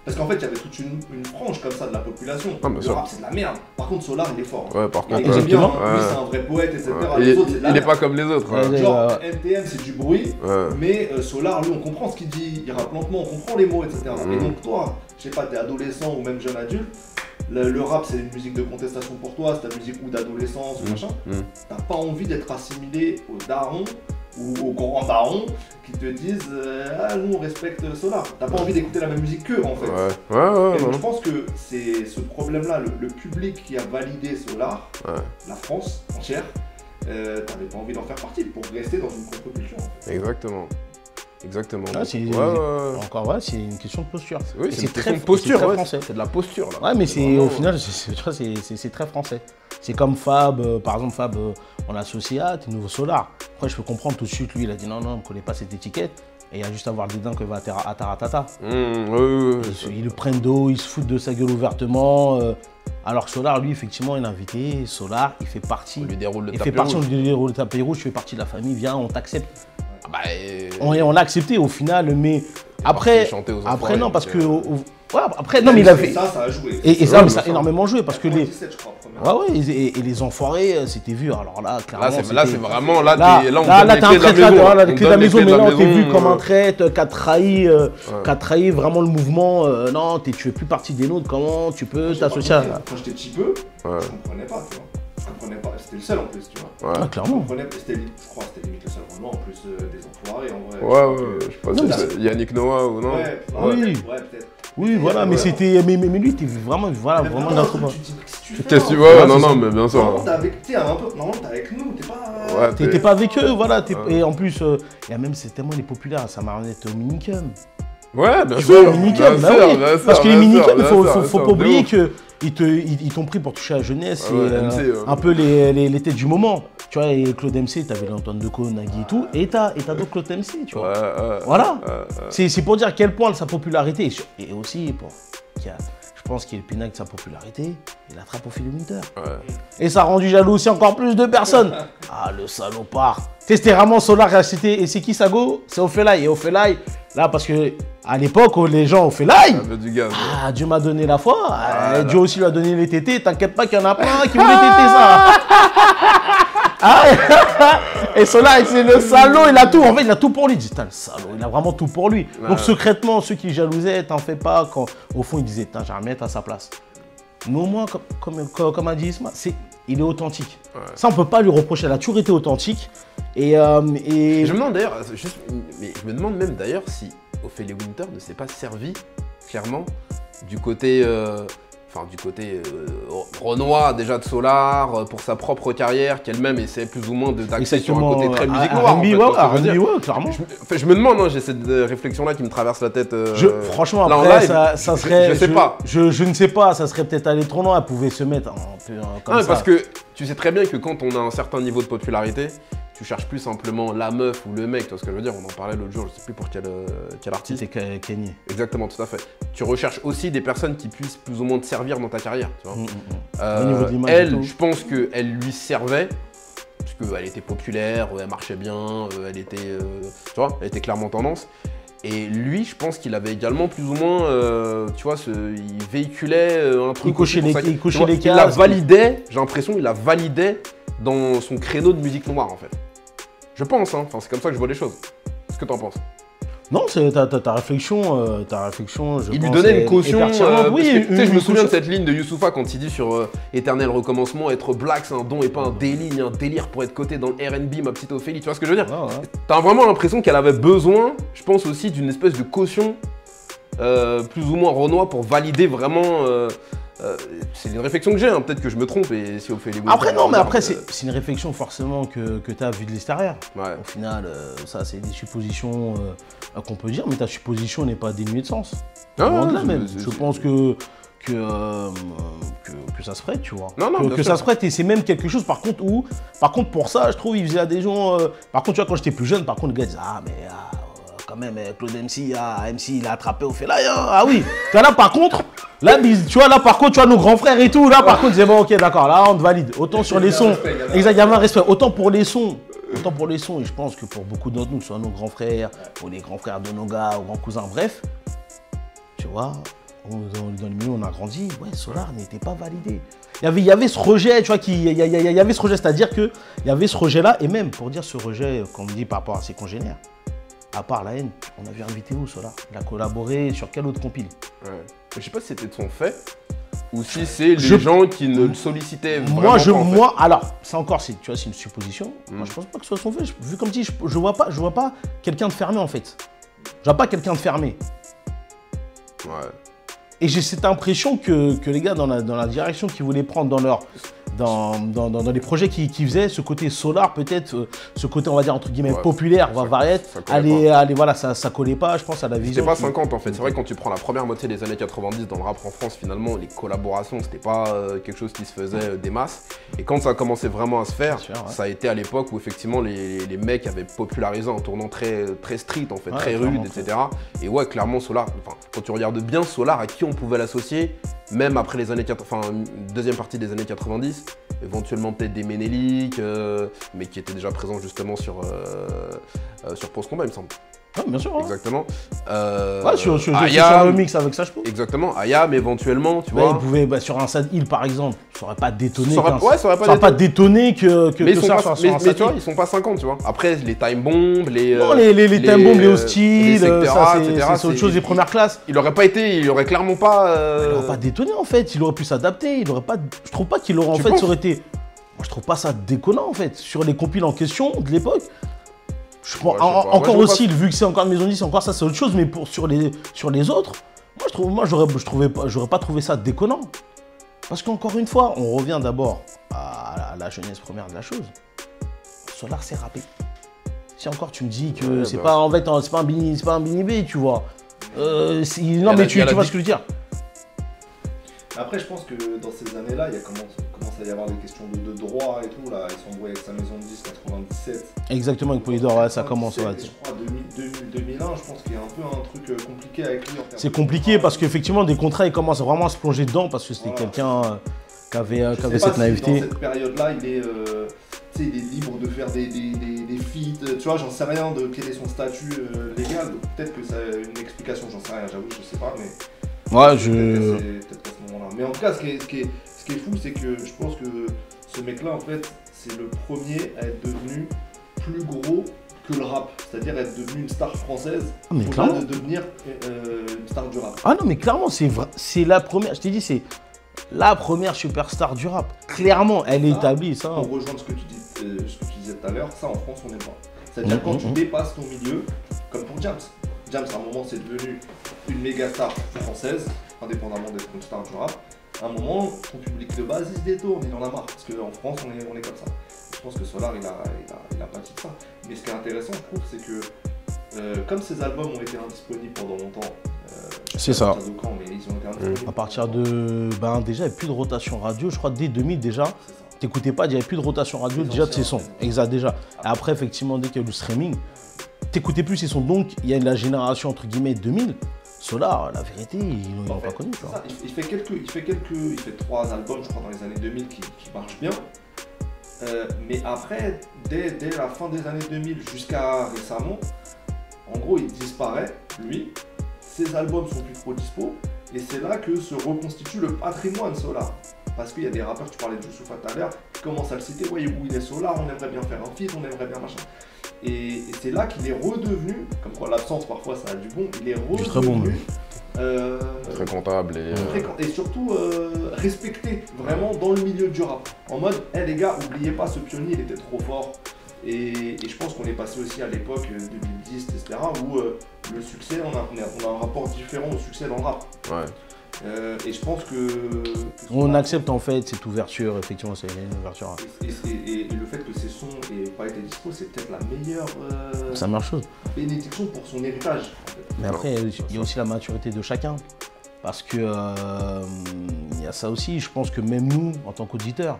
Parce qu'en fait, il y avait toute une, une frange comme ça de la population. Ah, le sûr. rap c'est de la merde. Par contre, Solar il est fort. hein. Ouais, par Il contre. est ouais. bien, hein. Ouais. c'est un vrai poète, etc. Ouais. Les Il, autres, c'est de la il est pas comme les autres. Ouais, ouais. Genre, NTM c'est du bruit, Ouais. mais euh, Solar, lui, on comprend ce qu'il dit, il rappe lentement, on comprend les mots, etc. Et donc, toi, je sais pas, t'es adolescent ou même jeune adulte, le, le rap, c'est une musique de contestation pour toi, c'est ta musique ou d'adolescence ou Mhm. machin. Mhm. T'as pas envie d'être assimilé aux darons ou aux grands darons qui te disent euh, Ah, nous, on respecte Solar. T'as pas envie d'écouter la même musique qu'eux, en fait. Ouais. Ouais, ouais, Et donc, je pense que c'est ce problème-là, le, le public qui a validé Solar, Ouais. la France entière, euh, t'avais pas envie d'en faire partie pour rester dans une contre-culture. en fait. Exactement. Exactement. Ah, c'est- Ouais. Encore, ouais, c'est une question de posture. Oui, c'est une très- question de c'est posture, très ouais. français. C'est de la posture là. Ouais, mais c'est vraiment- au final, c'est- c'est tu vois, c'est- c'est- c'est très français. C'est comme Fab, euh, par exemple, Fab, euh, on l'a associé à Nouveau Solar. Après, je peux comprendre tout de suite, lui, il a dit non, non, on ne connaît pas cette étiquette. Et il y a juste à voir dédain que va à Tara- à Taratata. Mmh, ouais, ouais. Ils, le prennent d'eau, ils se foutent de sa gueule ouvertement. euh, alors Solar, lui, effectivement, il est invité. Solar, il fait partie. On lui déroule le Il tapis fait partie, on lui déroule le tapis rouge, tu fais partie de la famille, viens, on t'accepte. Ah bah, et- On, on l'a accepté au final, mais après, après non, parce que euh, au- au- ouais, après non, mais il avait Ça, ça a joué. et, et ça, mais ça a énormément joué parce que les 97, je crois, première. ouais ouais et, les enfoirés, euh, c'était vu. Alors là, clairement, Là, c'est là, c'était- c'est vraiment. Là, Là, t'es- là, on là, t'as un clés de la traître là, maison, là, la maison, mais là, t'es vu comme un euh, traître, qui a trahi, euh, Ouais. qui a trahi vraiment le mouvement. euh, non, t'es- tu fais plus partie des nôtres. Comment tu peux t'associer à Quand j'étais petit peu, je comprenais pas, tu vois. Je comprenais pas. C'était le seul en plus, tu vois. Ouais. Ah, Je clairement. comprenais, c'était, je crois, que c'était limite le seul vraiment en plus euh, des enfoirés en vrai. Ouais, Je ouais, je sais pas Non, si mais c'est Yannick Noah ou que- non. Ouais, Ah ouais, oui. peut-être, ouais, peut-être. Oui, voilà, mais Ouais. c'était, mais, mais, mais lui, t'es vraiment, voilà, Mais vraiment te dis, qu'est-ce que tu que vois Ouais, Non, non, mais bien sûr. Normalement, t'es avec, t'es un peu, normalement, t'es avec nous, t'es pas. Ouais, T'es pas avec eux, voilà. Et en plus, euh, il y a même, c'est tellement les populaires, sa marionnette au minicum. Ouais, bien Tu sûr. bah sûr, oui, bien sûr, parce que les il faut, pas oublier que ils te- ils ils t'ont pris pour toucher à la jeunesse Ah ouais, euh, MC, ouais. un peu les, les, les têtes du moment. Tu vois, et Claude MC, t'avais l'Antoine Deco, Nagui et tout, et t'as d'autres Claude MC, tu vois. Voilà. C'est pour dire à quel point sa popularité, et aussi, pour, qu'il y a- je pense qu'il est le pinacle de sa popularité, il attrape au fil de Winter. Ouais. Et ça a rendu jaloux aussi encore plus de personnes. Ah, le salopard. C'était vraiment Solar qui a cité. Et c'est qui Sago? C'est Ophelai. Et Ophelai, là, parce que à l'époque, les gens Ophelai, Ça ouais. ah, Dieu m'a donné la foi. Ah, Voilà. Dieu aussi lui a donné les tétés. T'inquiète pas qu'il y en a plein qui voulaient ça. Ah, et Solar, c'est le salaud, il a tout. En fait, il a tout pour lui. Putain, le salaud, il a vraiment tout pour lui. Ouais. Donc, secrètement, ceux qui jalousaient, t'en fais pas. Quand, au fond, ils disaient, j'aimerais mettre à sa place. Mais au moins, comme, comme, comme, comme a dit Isma, c'est, il est authentique. Ouais. Ça, on peut pas lui reprocher. Elle a toujours été authentique. Et, euh, et... Je me demande d'ailleurs, mais je me demande même d'ailleurs si Ophélie Winter ne s'est pas servi clairement du côté, euh, enfin du côté euh, Renoir déjà de Solar euh, pour sa propre carrière, qu'elle-même essaie plus ou moins de d'axer sur un côté très musique noire. en fait, ouais, ouais, clairement. Je, me- enfin, je me demande, hein, j'ai cette euh, réflexion-là qui me traverse la tête. euh, Je, franchement, là, en après, live, ça, ça je- serait. Je, sais pas. Je, ne sais pas, ça serait peut-être aller trop loin. Elle pouvait se mettre un peu euh, comme Ah, ça. parce que tu sais très bien que quand on a un certain niveau de popularité, tu cherches plus simplement la meuf ou le mec, tu vois ce que je veux dire On en parlait l'autre jour, je sais plus pour quel, euh, quel artiste. C'était Ke- Kenny. Exactement, tout à fait. Tu recherches aussi des personnes qui puissent plus ou moins te servir dans ta carrière, tu vois. Mm, mm, mm. Euh, Au niveau de l'image elle, je pense qu'elle lui servait, parce qu'elle était populaire, elle marchait bien, euh, elle était, euh, tu vois, elle était clairement tendance. Et lui, je pense qu'il avait également plus ou moins, euh, tu vois, ce, il véhiculait un truc. Il pour les- il vois, les Il la validait, j'ai l'impression, il la validait dans son créneau de musique noire, en fait. Je pense, hein. Enfin, c'est comme ça que je vois les choses. Qu'est-ce que t'en penses? Non, c'est ta, réflexion, euh, ta réflexion, je Il lui donnait une caution. euh, oui, que, je me souviens de cette ligne de Youssoufa quand il dit sur euh, Éternel recommencement être black, c'est un don et pas un délit, un délire pour être coté dans le RB, ma petite Ophélie. Tu vois ce que je veux dire? Ouais. T'as vraiment l'impression qu'elle avait besoin, je pense aussi, d'une espèce de caution euh, plus ou moins renois pour valider vraiment. Euh, c'est une réflexion que j'ai, hein, peut-être que je me trompe et si Ophélie. Winter Après, non, mais après, euh, c'est une réflexion forcément que, que tu as vue de l'extérieur. Ouais. Au final, euh, ça, c'est des suppositions qu'on peut dire, mais ta supposition n'est pas dénuée de sens. Ah, de là même. Je pense que, que, euh, que, que ça se ferait, tu vois. Non, non, que que ça se ferait, et c'est même quelque chose, par contre, où, par contre, pour ça, je trouve, il faisait à des gens. euh, par contre, tu vois, quand j'étais plus jeune, par contre, le gars disait Ah, mais ah, quand même, euh, Claude MC, ah, MC, il a attrapé au fait là, ah oui. Tu vois, là, par contre, là, tu vois, là, par contre, tu vois, nos grands frères et tout, là, par contre, disaient Bon, ok, d'accord, là, on te valide. Autant sur Il les sons. respect, il y a un Exact, il y avait un respect. Autant pour les sons. Autant pour les sons, et je pense que pour beaucoup d'entre nous, que soit nos grands frères, ou les grands frères de nos gars, ou grands cousins, bref, tu vois, dans, le milieu on a grandi, ouais, Solar n'était pas validé. Il y avait, il y avait ce rejet, tu vois, qui, il, y il il avait ce rejet, c'est-à-dire qu'il y avait ce rejet-là, et même pour dire ce rejet, comme on dit par rapport à ses congénères, à part la haine, on a vu invité où Solar? Il a collaboré sur quel autre compile Ouais. Je sais pas si c'était de son fait ou si c'est les Je- gens qui ne le sollicitaient Moi, vraiment je, pas, en fait. moi, alors, ça encore, c'est, tu vois, c'est une supposition. Moi, Mm. je pense pas que ce soit son fait. Je- vu comme dit, je, je vois pas, je vois pas quelqu'un de fermé en fait. Je vois pas quelqu'un de fermé. Ouais. Et j'ai cette impression que, que les gars, dans la, dans la direction qu'ils voulaient prendre dans leur, dans, dans, dans, les projets qu'il faisait, ce côté solar, peut-être, euh, ce côté, on va dire, entre guillemets, populaire, va variette, allez, allez, voilà, ça, ça collait pas, je pense, à la vision. C'était pas 50 en fait. C'est vrai, quand tu prends la première moitié des années 90 dans le rap en France, finalement, les collaborations, c'était pas euh, quelque chose qui se faisait euh, des masses. Et quand ça a commencé vraiment à se faire, ça a été à l'époque où effectivement les, les, mecs avaient popularisé en tournant très, très street, en fait, très rude, etc. Et ouais, clairement, Solar, enfin, quand tu regardes bien Solar, à qui on pouvait l'associer, même après les années 80, enfin, deuxième partie des années 90, éventuellement peut-être des Ménéliques, euh, mais qui étaient déjà présents justement sur, euh, euh, sur Post Combat, il me semble. Ah, bien sûr. Hein. Exactement. Euh, ouais, sur, sur, le mix avec pense. Exactement. Aya, mais éventuellement, tu vois. Il pouvait, bah, sur un Sad Hill par exemple, ça aurait pas détonné. Ça aurait, ouais, ça aurait pas, ça aurait pas détonné que, que, mais que ça soit mais, mais tu vois, ils sont pas 50, tu vois. Après, les time bombs, les. Non, les, les, les, time bombs, les hostiles, c'est autre chose, les premières classes. Il aurait pas été, il aurait clairement pas. Il aurait pas détonné en fait, il aurait pu s'adapter, il aurait pas. Je trouve pas qu'il aurait en fait, ça aurait été. Moi, je trouve pas ça déconnant en fait. Sur les compiles en question de l'époque, encore aussi, vu que c'est encore une maison 10, encore ça, c'est autre chose, mais pour, sur, les, sur les autres, moi, je trouve, moi, j'aurais, je trouvais pas, j'aurais pas trouvé ça déconnant. Parce qu'encore une fois, on revient d'abord à, la jeunesse première de la chose. Solar, c'est rappé. Si encore tu me dis que c'est bah. pas en fait, c'est pas un bini, c'est pas un B, tu vois. Euh, non, mais tu, tu vois ce que je veux dire. Après, je pense que dans ces années-là, il y a commence, à y avoir des questions de, droit et tout. Là, ils sont avec sa maison de 10, 97. Exactement, avec Polydor, ça commence. Ouais, je crois 2001, je pense qu'il y a un peu un truc euh, compliqué avec lui. C'est compliqué parce qu'effectivement, des contrats, ils commencent vraiment à se plonger dedans parce que c'était quelqu'un euh, qui avait, euh, qui avait cette naïveté. Dans cette période-là, il est. il est libre de faire des, des, des, feats, tu vois, j'en sais rien de quel est son statut légal, peut-être que c'est une explication, j'en sais rien, j'avoue, je sais pas, mais Ouais, je. Mais en tout cas, ce qui est, ce qui est, ce qui est fou, c'est que je pense que ce mec-là, en fait, c'est le premier à être devenu plus gros que le rap, c'est-à-dire être devenu une star française, ah, mais clairement. de devenir euh, une star du rap. Ah non, mais clairement, c'est vrai, c'est la première. Je t'ai dit, c'est la première superstar du rap. Clairement, elle est établie, ça. Pour rejoindre ce que tu, dis, euh, ce que tu disais tout à l'heure, ça en France, on n'aime pas. C'est-à-dire mm, quand mm, tu mm. dépasses ton milieu, comme pour James. James, à un moment, c'est devenu une méga star française, indépendamment d'être une star du rap. À un moment, ton public de base, il se détourne, il en a marre. Parce qu'en France, on est, on est comme ça. Je pense que Solar, il a, il, a, il a pas dit ça. Mais ce qui est intéressant, je trouve, c'est que euh, comme ces albums ont été indisponibles pendant longtemps, euh, c'est ça. mais ils ont été indisponibles à partir de. Ben, déjà, il n'y avait plus de rotation radio. Je crois dès 2000 déjà. T'écoutais pas, il n'y avait plus de rotation radio déjà de ces sons. Exact, déjà. Et après, effectivement, dès qu'il y a eu le streaming, t'écoutais plus ces sons. Donc, il y a la génération entre guillemets 2000. Solar, la vérité, ils l'ont pas connu. il, fait quelques, il fait quelques, il fait trois albums, je crois, dans les années 2000 qui, marchent bien. Euh, mais après, dès, la fin des années 2000 jusqu'à récemment, en gros, il disparaît, lui. Ses albums sont plus trop dispo. Et c'est là que se reconstitue le patrimoine Solar. Parce qu'il y a des rappeurs, tu parlais de Youssoufa tout à l'heure, qui commencent à le citer. Ouais, où il est Solar, on aimerait bien faire un feat, on aimerait bien machin. Et, c'est là qu'il est redevenu, comme quoi l'absence parfois ça a du bon, il est redevenu. Très bon. Euh, très comptable et, euh, et surtout euh, respecté vraiment dans le milieu du rap. En mode, hé les gars, oubliez pas ce pionnier, il était trop fort. Et, je pense qu'on est passé aussi à l'époque 2010, etc., où le succès, on a, on a, un rapport différent au succès dans le rap. Ouais. Euh, et je pense que. on accepte en fait cette ouverture, effectivement, c'est une ouverture. Et, le fait que ces sons n'aient pas été dispo, c'est peut-être la meilleure. Euh, meilleure chose. Bénédiction pour son héritage. Mais après, il y a aussi la maturité de chacun. Parce que euh, il y a ça aussi, je pense que même nous, en tant qu'auditeurs,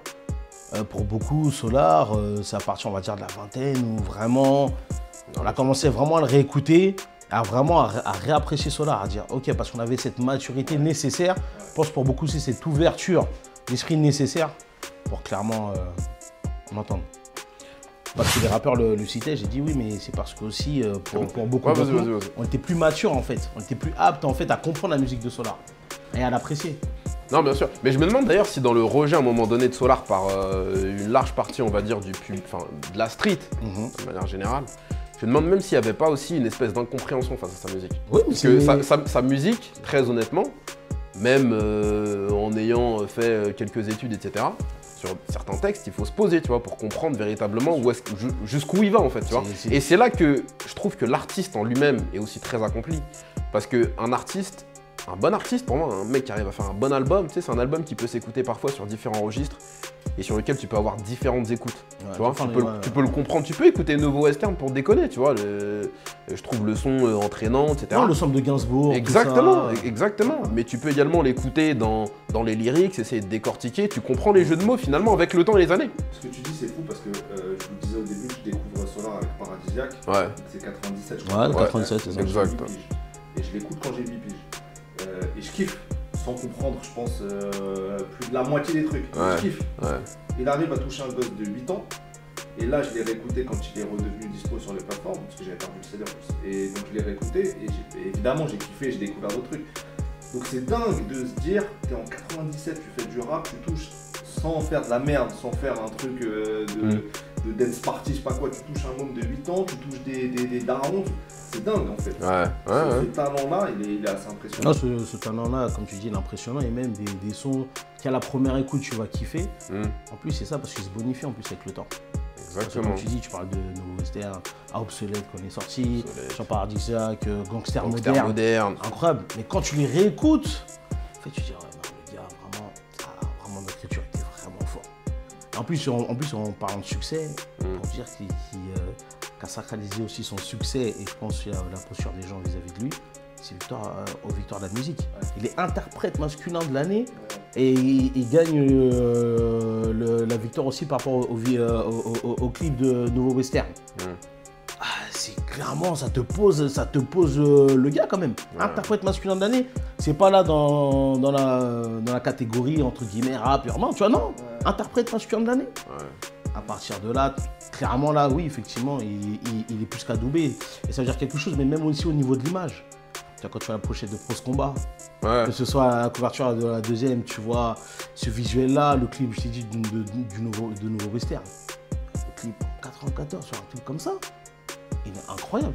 pour beaucoup, Solar, c'est à partir, on va dire, de la vingtaine où vraiment, on a commencé vraiment à le réécouter à vraiment à, réapprécier cela, à dire ok parce qu'on avait cette maturité nécessaire. Je pense pour beaucoup c'est cette ouverture d'esprit nécessaire pour clairement euh, m'entendre. Parce que les rappeurs le, citaient, j'ai dit oui, mais c'est parce que aussi euh, pour, beaucoup on était plus mature en fait, on était plus apte en fait à comprendre la musique de Solar et à l'apprécier. Non, bien sûr. Mais je me demande d'ailleurs si dans le rejet à un moment donné de Solar par euh, une large partie, on va dire, du enfin, de la street, mhm. de manière générale, je me demande même s'il n'y avait pas aussi une espèce d'incompréhension face à sa musique. Oui, Parce que sa, musique, très honnêtement, même euh, en ayant fait euh, quelques études, etc., sur certains textes, il faut se poser, tu vois, pour comprendre véritablement jusqu'où il va, en fait, tu vois. Et c'est là que je trouve que l'artiste en lui-même est aussi très accompli. Parce qu'un artiste, un bon artiste, pour moi, un mec qui arrive à faire un bon album, tu sais, c'est un album qui peut s'écouter parfois sur différents registres. et sur lequel tu peux avoir différentes écoutes. Ouais, Tu, vois, tu, peux, ouais, tu peux le comprendre, tu peux écouter Nouveau Western pour déconner, tu vois. le- je trouve le son euh, entraînant, etc. Le sample de Gainsbourg. tout Exactement, ça. exactement. Mais tu peux également l'écouter dans, dans les lyrics, essayer de décortiquer. Tu comprends les jeux de mots finalement avec le temps et les années. Ce que tu dis, c'est fou parce que euh, je vous disais au début que je découvre Solar avec Paradisiac. Ouais. C'est 97, je Ouais, crois. 97, c'est ça. Exact. Et je l'écoute quand j'ai 8 piges. Euh, et je kiffe, sans comprendre, je pense, euh, plus de la moitié des trucs. Ouais. Je kiffe. Ouais. Il arrive à toucher un gosse de 8 ans. Et là, je l'ai réécouté quand il est redevenu dispo sur les plateformes, parce que j'avais perdu le CD en plus. Et donc, je l'ai réécouté, et évidemment, j'ai kiffé, j'ai découvert d'autres trucs. Donc, c'est dingue de se dire, t'es en 97, tu fais du rap, tu touches sans faire de la merde, sans faire un truc euh, de, Mm. De dance party, je sais pas quoi, tu touches un homme de 8 ans, tu touches des, des, des darons, c'est dingue en fait. Ouais, ouais, Ce, ouais. ce talent-là, il est, il est assez impressionnant. Non, ce, ce talent-là, comme tu dis, il est impressionnant et même des, des sons qu'à la première écoute tu vas kiffer. Hmm, En plus, c'est ça parce qu'il se bonifie en plus avec le temps. Parce que exactement. comme tu dis, tu parles de nouveau western, à obsolète qu'on est sorti, Paradisiac, euh, Gangster Gangster moderne. moderne. Incroyable. Mais quand tu les réécoutes, en fait, tu dis, en plus, en, en plus, en parlant de succès, Mm. pour dire qu'il euh, qu'a sacralisé aussi son succès, et je pense qu'il y a la posture des gens vis-à-vis de lui, c'est victoire, euh, aux victoires de la musique. Ouais. Il est interprète masculin de l'année et il, il gagne euh, le- la victoire aussi par rapport au, vi- au- au- au clip de Nouveau Western. Mm. Ah, c'est clairement, ça te pose, ça te pose euh, le gars quand même. Ouais. Interprète masculin de l'année, c'est pas là dans, dans, la, dans la catégorie entre guillemets rap purement, tu vois, non. Ouais. Interprète masculin de l'année. Ouais. À partir de là, clairement là, oui, effectivement, il, il- il est plus qu'adoubé. Et ça veut dire quelque chose, mais même aussi au niveau de l'image. Tu vois, quand tu vois la pochette de Pros Combat, Ouais. que ce soit à la couverture de la deuxième, tu vois ce visuel-là, le clip, je t'ai dit, du, nouveau, de nouveau western. Le clip en 94 sur un clip comme ça, il est incroyable.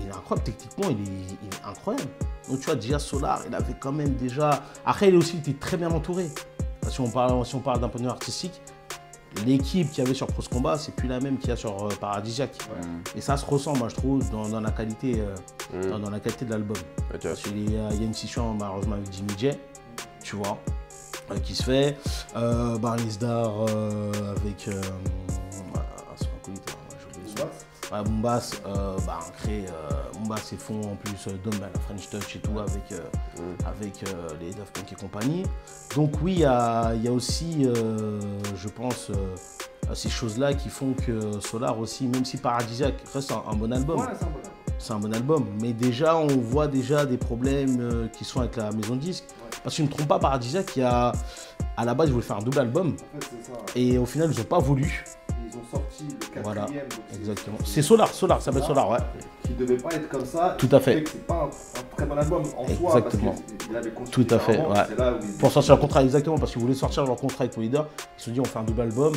Il est incroyable, techniquement, il est, il est incroyable. Donc tu vois, déjà Solar, il avait quand même déjà. Après, il aussi était très bien entouré. Si on parle, si on parle d'un point de vue artistique, l'équipe qu'il y avait sur Pros Combat, c'est plus la même qu'il y a sur euh, Paradisiac. Ouais. Et ça se ressent, moi, je trouve, dans, dans la qualité, euh, Hmm, dans, dans la qualité de l'album. ok. Parce qu'il y, a il y a une session malheureusement avec Jimmy J, tu vois, euh, qui se fait. Euh, Barney Dar avec. Ouais, Bombas, euh, bah, on crée euh, Bombas et fond en plus euh, Dom, bah, la French Touch et tout avec, euh, Mm. avec euh, les Daft Punk et compagnie. Donc oui, il y a, il y a aussi, euh, je pense, euh, ces choses-là qui font que Solar aussi, même si Paradisiac reste un, un bon album, Ouais, c'est un bon album. c'est un bon album. Mais déjà, on voit déjà des problèmes euh, qui sont avec la maison de disque. Ouais. Parce que je ne me trompe pas, Paradisiac, il y a, à la base, ils voulaient faire un double album. En fait, c'est ça. Et au final, ils n'ont pas voulu. Ils ont sorti le quatrième. Voilà, Exactement. C'est Solar, Solar, ça s'appelle Solar, ouais. Qui devait pas être comme ça. Tout à fait. C'est pas un, un très bon album en soi. Exactement. Parce qu'il avait construit Tout à fait, ouais. C'est là où ils- Pour sortir le contrat, exactement, parce qu'ils voulaient sortir leur contrat avec Leader. Ils se sont dit, on fait un double album.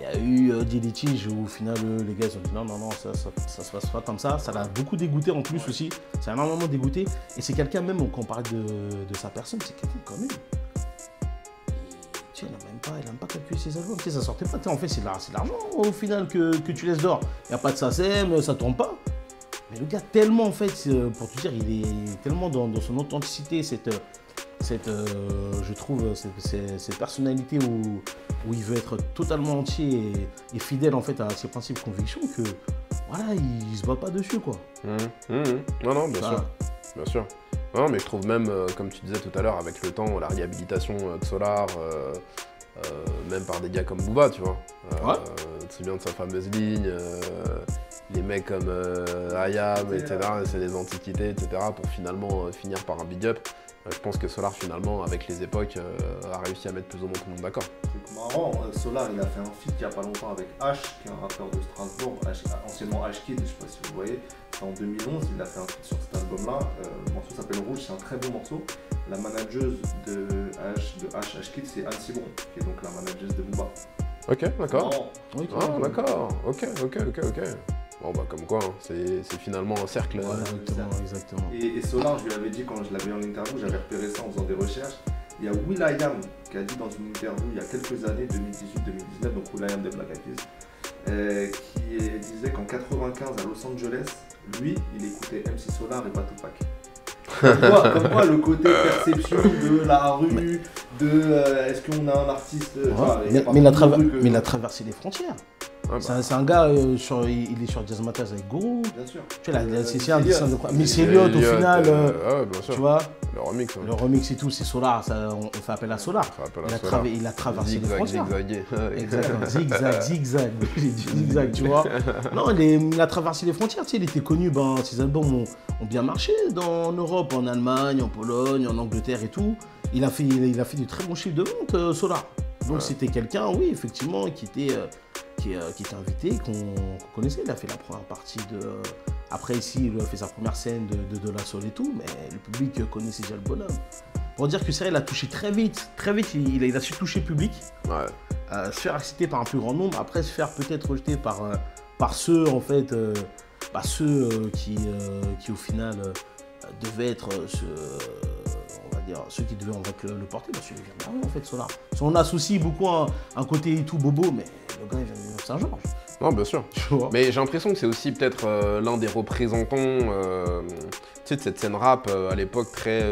Il y a eu euh, des litiges où au final, euh, les gars ils ont dit non, non, non, ça, ça, ça se passe pas comme ça. Ça l'a beaucoup dégoûté en plus aussi. Ça l'a énormément dégoûté. Et c'est quelqu'un même, quand on parle de, de sa personne, c'est quelqu'un quand même. Il- Tu sais, il n'aime même pas, calculer ses albums. Tu sais, ça sortait pas. Tu sais, en fait, c'est de l'argent au final que, que tu laisses dehors. Il n'y a pas de SACEM, ça tourne pas. Mais le gars, tellement en fait, euh, pour te dire, il est tellement dans, dans son authenticité, cette, cette, euh, je trouve, cette, cette- cette personnalité où, où il veut être totalement entier et, et fidèle en fait à ses principes convictions que voilà, il, se bat pas dessus quoi. Hmm, hmm, hmm. Non, non, bien Ça, sûr. Bien sûr. Non, mais je trouve même, euh, comme tu disais tout à l'heure, avec le temps, la réhabilitation euh, de Solar, euh, même par des gars comme Booba, tu vois. Ouais. Tu te souviens de sa fameuse ligne, les mecs comme Ayam, etc., c'est des antiquités, etc., pour finalement finir par un big up. Euh, je pense que Solar, finalement, avec les époques, euh, a réussi à mettre plus ou moins tout le monde d'accord. truc marrant, euh, Solar il a fait un feat il y a pas longtemps avec H, qui est un rappeur de Strasbourg, H- anciennement H-Kid, je sais pas si vous voyez. C'est en 2011, il a fait un feat sur cet album-là. Euh, le morceau s'appelle Rouge, c'est un très bon morceau. La manageuse de H, de H, H-Kid, c'est Anne Simon, qui est donc la manageuse de Booba. Ok, d'accord. Ah, d'accord. Ok, ok, ok, ok. Bon, bah, comme quoi, hein, c'est finalement un cercle. Ouais, exactement, exactement. Et, et Solar, je lui avais dit quand je l'avais en interview, j'avais repéré ça en faisant des recherches. Il y a Will.i.am qui a dit dans une interview il y a quelques années, 2018-2019, donc Will.i.am des Black Eyed Peas, euh, qui disait qu'en 95 à Los Angeles, lui, il écoutait MC Solar et pas Tupac. Comme quoi, comme quoi, le côté perception de la rue, de euh, est-ce qu'on a un artiste. Ouais. mais, a pas mais il a mais il a traversé les frontières. Bah, C'est un- gars, euh, sur, il il est sur Jazz Matters avec Gourou. Bien sûr. Tu Euh, c'est un dessin de quoi? Miss Elliott, au Elliott, final, euh, euh, ouais, bien sûr. tu vois, Le remix, le remix et tout, c'est Solar, ça, on, on fait appel à Solar. Ça rappelle Il à a, Solar. il a traversé les Zigzag, frontières. zigzagué. Exactement, zigzag, zigzag, j'ai dit zigzag, tu vois? Non, il, a traversé les frontières, tu sais, il était connu, ben, ses albums ont, ont bien marché dans, en Europe, en Allemagne, en Pologne, en Angleterre et tout. Il a fait, il a fait du très bon chiffre de vente, euh, Solar. Donc c'était quelqu'un, oui, effectivement, qui était, euh, qui, euh, qui était invité, qu'on connaissait. Il a fait la première partie de... euh, après, ici, il a fait sa première scène de, de, de la Soul et tout, mais le public connaissait déjà le bonhomme. Pour dire que c'est vrai, il a touché très vite, très vite, il, il a, il a su toucher le public Ouais. euh, se faire accepter par un plus grand nombre, après se faire peut-être rejeter par, euh, par ceux, en fait, euh, par ceux qui, qui, au final, devaient être ceux, euh, on va dire, ceux qui devaient en fait, le, porter, parce de la rue, en fait, Solar. Parce qu'on associe beaucoup un, un côté tout bobo, mais le gars, il vient de Saint-Georges, Non, bien sûr. Mais j'ai l'impression que c'est aussi peut-être euh, l'un des représentants euh, de cette scène rap euh, à l'époque très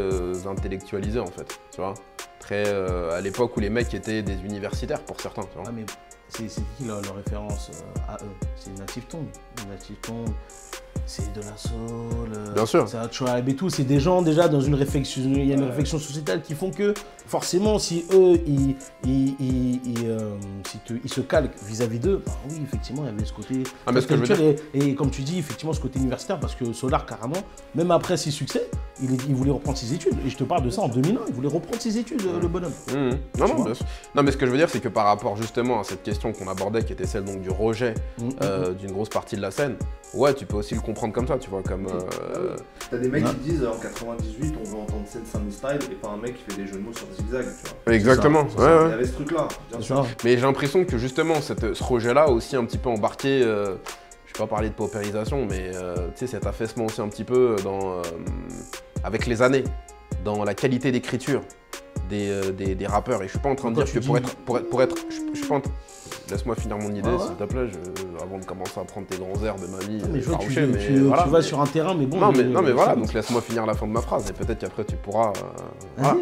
intellectualisée en fait, tu vois. Très à l'époque où les mecs étaient des universitaires pour certains, tu vois. Ah, mais c'est qui leur, référence à eux? C'est Native Tongue. Native Tongue, c'est de la soul. euh, Bien sûr. C'est un tribe et tout. C'est des gens déjà dans une réflexion. Il y a une réflexion sociétale qui font que forcément, si eux, ils, ils, ils, ils, euh, ils se calquent vis-à-vis d'eux, bah oui, effectivement, il y avait ce côté. Ah, mais ce que je veux intellectuel et, et comme tu dis, effectivement, ce côté universitaire, parce que Solar, carrément, même après ses succès, il, voulait reprendre ses études. Et je te parle de ça en 2001. Il voulait reprendre ses études, euh, le bonhomme. Non, Tu non, bien sûr. non, mais ce que je veux dire, c'est que par rapport justement à cette question qu'on abordait, qui était celle donc du rejet Mhm. euh, d'une grosse partie de la scène, ouais, tu peux aussi le comprendre comme ça, tu vois, comme. euh, T'as des mecs Ouais. qui disent en 98 on veut entendre scène Sammy Style et pas un mec qui fait des jeux de mots sur zigzag, tu vois. Exactement. c'est ouais, Il ouais. y avait ce truc là, bien sûr. ça. Mais j'ai l'impression que justement cette- ce rejet-là aussi un petit peu embarqué, euh, je vais pas parler de paupérisation, mais euh, tu sais cet affaissement aussi un petit peu dans, euh, avec les années, dans la qualité d'écriture des, euh, des, des rappeurs. Et je suis pas en train de dire que pour être, pour être, pour être, je, je suis pas en Laisse-moi finir mon idée, ouais. s'il te plaît, je- avant de commencer à prendre tes grands airs de mamie. Non, mais euh, je vois que tu, mais tu- voilà, tu vas sur un terrain, mais bon. Non mais, non mais voilà, donc laisse-moi finir la fin de ma phrase et peut-être qu'après tu pourras... euh, voilà.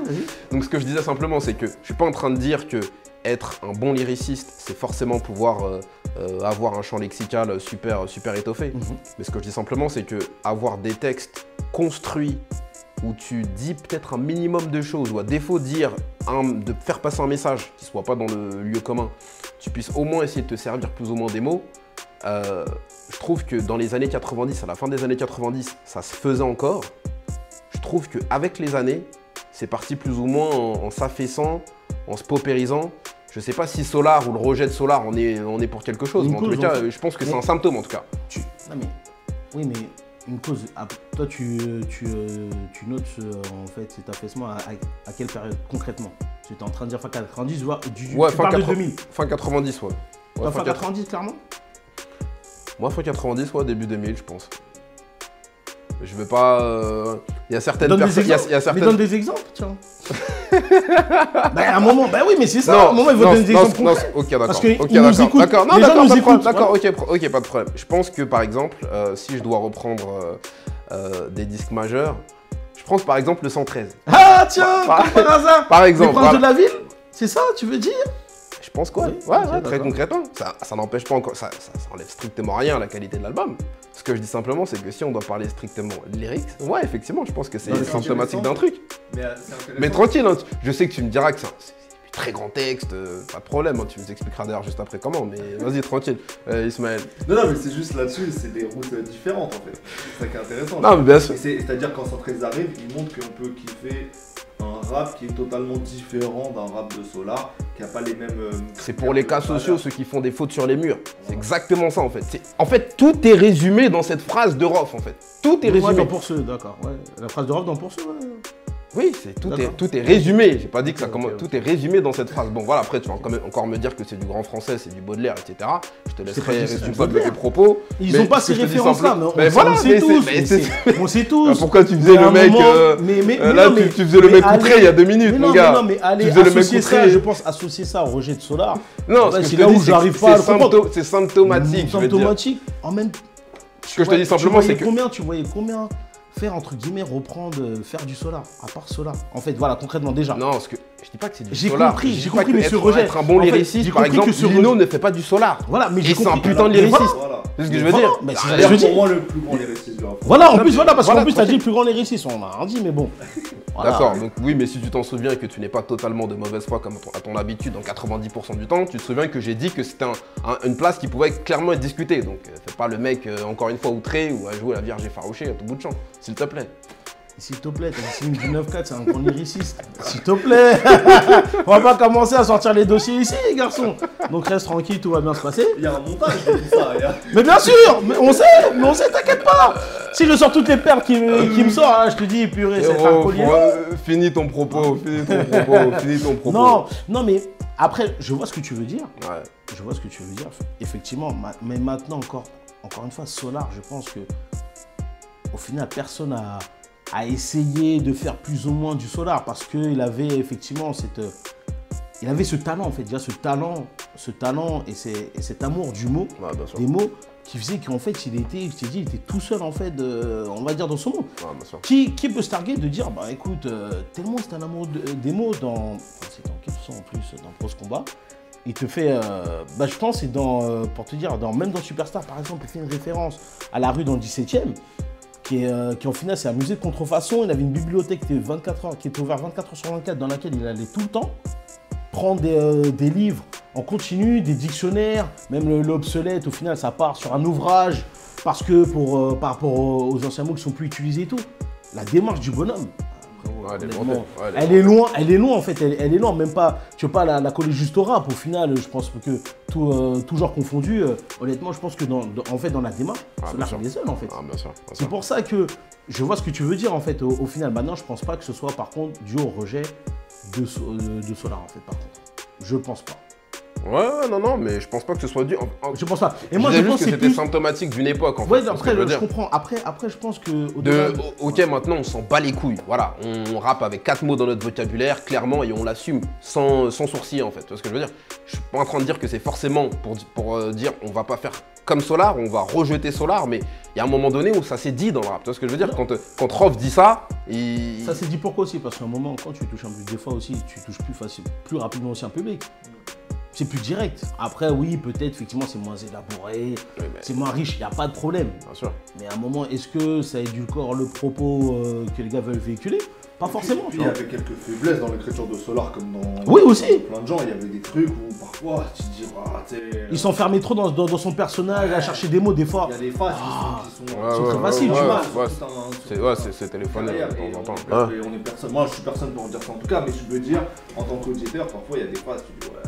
Donc ce que je disais simplement, c'est que je suis pas en train de dire que être un bon lyriciste, c'est forcément pouvoir euh, euh, avoir un champ lexical super, super étoffé. Mhm. Mais ce que je dis simplement, c'est que avoir des textes construits où tu dis peut-être un minimum de choses, ou à défaut de dire un- de faire passer un message qui soit pas dans le lieu commun, tu puisses au moins essayer de te servir plus ou moins des mots. euh, je trouve que dans les années 90, à la fin des années 90, ça se faisait encore. Je trouve qu'avec les années, c'est parti plus ou moins en, en s'affaissant, en se paupérisant. Je sais pas si Solar ou le rejet de Solar, on est, on est pour quelque chose, mais en tout cas, je pense que c'est un symptôme en tout cas. Tu... Non mais... Oui mais une cause... ah, toi tu, tu, tu notes euh, en fait cet affaissement à, quelle période concrètement? Tu en train de dire fin 90 voire du, Ouais, tu fin de 80. 2000 Fin 90, ouais. Fin fin 80. 90 clairement? Moi, fin 90, ouais, début 2000, je pense. Je veux pas. euh, Il y a certaines personnes. il y a- exemples il y a Mais certaines. donne des exemples tiens bah à un moment, bah oui mais c'est ça, à un Non, moment il faut non, donner des non, exemples non, ok, d'accord. Parce qu'ils ok, nous d'accord, écoutent. D'accord, non, Les d'accord, pas écoutent, ok, pas de problème. Je pense que par exemple, euh, si je dois reprendre euh, euh, des disques majeurs, je pense par exemple le 113. Ah tiens, Par- comme par hasard Par Les exemple, princes voilà. de la ville C'est ça tu veux dire? Pense quoi Oui, Ouais, très concrètement. Ça, ça n'empêche pas encore. Ça, ça, ça enlève strictement rien à la qualité de l'album. Ce que je dis simplement, c'est que si on doit parler strictement lyrics, ouais, effectivement, je pense que c'est symptomatique d'un truc. Mais euh. Mais tranquille, hein, je sais que tu me diras que c'est très grand texte, euh, pas de problème, hein, tu nous expliqueras d'ailleurs juste après comment, mais vas-y, tranquille, euh, Ismaël. Non, non, mais c'est juste là-dessus, c'est des routes différentes en fait. C'est ça qui est intéressant. Non, mais bien sûr. C'est-à-dire quand 113 arrive, il montre qu'on peut kiffer un rap qui est totalement différent d'un rap de Solar, qui a pas les mêmes. euh, C'est pour les cas sociaux, ceux qui font des fautes sur les murs. C'est exactement ça en fait. En fait, tout est résumé dans cette phrase de Rof en fait. Tout est Ouais, résumé. dans pour ceux, d'accord. Ouais. La phrase de Rof dans pour ceux, ouais. Oui, c'est tout est, tout est résumé. J'ai pas dit que ça commence. Tout est résumé dans cette phrase. Bon, voilà. Après, tu vas quand même encore me dire que c'est du grand français, c'est du Baudelaire, etc. Je te laisserai responsable de tes propos. Ils ont pas ces références-là, mais on, sait tous. On sait tous. Ah, Pourquoi tu faisais le mec euh, mais, mais, euh, Là, tu, faisais le mec outré il y a deux minutes, mon non, gars. non, mais allez, associer ça, je pense, associer ça au rejet de Solar. Non, c'est je te là où j'arrive pas à c'est le comprendre. sympto- c'est symptomatique. Symptomatique. En même Ce que je te dis simplement, c'est que. Combien, tu voyais combien faire entre guillemets reprendre, euh, faire du solar, à part solar. En fait, voilà, concrètement déjà. Non, parce que je dis pas que c'est du J'ai solar. compris, Je dis j'ai compris, que mais ce rejet- être un bon en lyriciste, j'ai par compris que exemple, ce Lino rejet- ne fait pas du solar. Voilà, mais j'ai c'est un compris. putain de lyriciste. voilà. Voilà. C'est ce que je veux Voilà, dire. mais c'est Ah, ce que D'ailleurs, je dis. pour moi, le plus grand lyriciste rap. Voilà, en Non, plus, mais voilà, parce voilà, qu'en plus, t'as dit le plus grand lyriciste, on a rien dit, mais bon. Voilà. D'accord, donc oui, mais si tu t'en souviens et que tu n'es pas totalement de mauvaise foi comme à ton- habitude dans 90% du temps, tu te souviens que j'ai dit que c'était un- un- une place qui pouvait clairement être discutée. Donc euh, fais pas le mec, euh, encore une fois, outré ou à jouer la Vierge effarouchée à tout bout de champ, s'il te plaît. S'il te plaît, t'as signé du 9-4, c'est un grand lyriciste. S'il te plaît. on va pas commencer à sortir les dossiers ici, les garçons. Donc reste tranquille, tout va bien se passer. Il y a un montage de tout ça. il y a- Mais bien sûr, mais on sait, mais on sait, t'inquiète pas. Si je sors toutes les perles qui me, qui me sortent, là, je te dis, purée, c'est un collier. finis ton propos, finis ton propos, finis ton propos. Non, non, mais après, je vois ce que tu veux dire. Ouais. Je vois ce que tu veux dire. Effectivement, ma- mais maintenant encore, encore une fois, Solar, je pense que au final, personne a, a essayé de faire plus ou moins du Solar parce qu'il avait effectivement cette, euh, il avait ce talent en fait, déjà ce talent, ce talent et, cet amour du mot, des mots qui faisait qu'en fait, il était, je t'ai dit, il était tout seul en fait, de- on va dire dans son monde. Qui, qui peut se targuer de dire, bah écoute, euh, tellement c'est un amour de- des mots dans. C'est dans quel son en plus Dans Pros Combat. Il te fait. euh, bah je pense, c'est dans. euh, pour te dire, dans, même dans Superstar par exemple, il fait une référence à la rue dans le 17 e qui, est, euh, en final c'est un musée de contrefaçon. Il avait une bibliothèque qui était, 24 heures, qui ouverte 24 heures sur 24 dans laquelle il allait tout le temps prendre des, euh, livres en continu, des dictionnaires, même l'obsolète, au final, ça part sur un ouvrage parce que euh, par rapport aux, aux anciens mots qui sont plus utilisés et tout. La démarche du bonhomme, Ouais, elle est honnêtement, montée. Ouais, elle est loin, elle est loin en fait, elle, elle est loin, même pas, tu veux pas la, la coller juste au rap, au final, je pense que tout, euh, tout genre confondu, euh, honnêtement, je pense que dans, dans- en fait, dans la démarche, Ah, c'est bien là sûr. qu'on est seul en fait. Ah, C'est pour ça que je vois ce que tu veux dire en fait au, au final. Maintenant, je pense pas que ce soit par contre dû au rejet de, euh, de Solar en fait par contre. Je pense pas. Ouais, non, non, mais je pense pas que ce soit dû. en- en- Je pense pas. Et je moi je juste pense que c'était plus. symptomatique d'une époque, en fait. Ouais, après je je comprends. Après, après je pense que De, ok, maintenant on s'en bat les couilles. Voilà, on, rappe avec quatre mots dans notre vocabulaire, clairement, et on l'assume sans, sans sourcil en fait. Tu vois ce que je veux dire? Je suis pas en train de dire que c'est forcément pour, pour euh, dire on va pas faire comme Solar, on va rejeter Solar, mais il y a un moment donné où ça s'est dit dans le rap. Tu vois ce que je veux dire? Quand, quand Rof dit ça, il. Ça c'est dit pourquoi aussi? Parce qu'à un moment, quand tu touches un peu, des fois aussi, tu touches plus facile, plus rapidement aussi un public. C'est plus direct. Après, oui, peut-être, effectivement, c'est moins élaboré, Oui, mais- c'est moins riche, il n'y a pas de problème. Bien sûr. Mais à un moment, est-ce que ça édulcore le propos euh, que les gars veulent véhiculer? Pas forcément, Puis il y avait quelques faiblesses dans l'écriture de Solar, comme dans. Oui, aussi. Plein de gens, il y avait des trucs où parfois tu te dis, ah, tu sais. Il s'enfermait trop dans, dans- dans son personnage, à chercher des mots, des fois. Il y a des phases qui sont. qui sont- Ouais, sont ouais, très faciles, tu vois. ouais, c'est téléphoné on- est personne, moi je suis personne pour dire ça en tout cas, mais je veux dire, en tant qu'auditeur, parfois il y a des phases, tu dis ouais,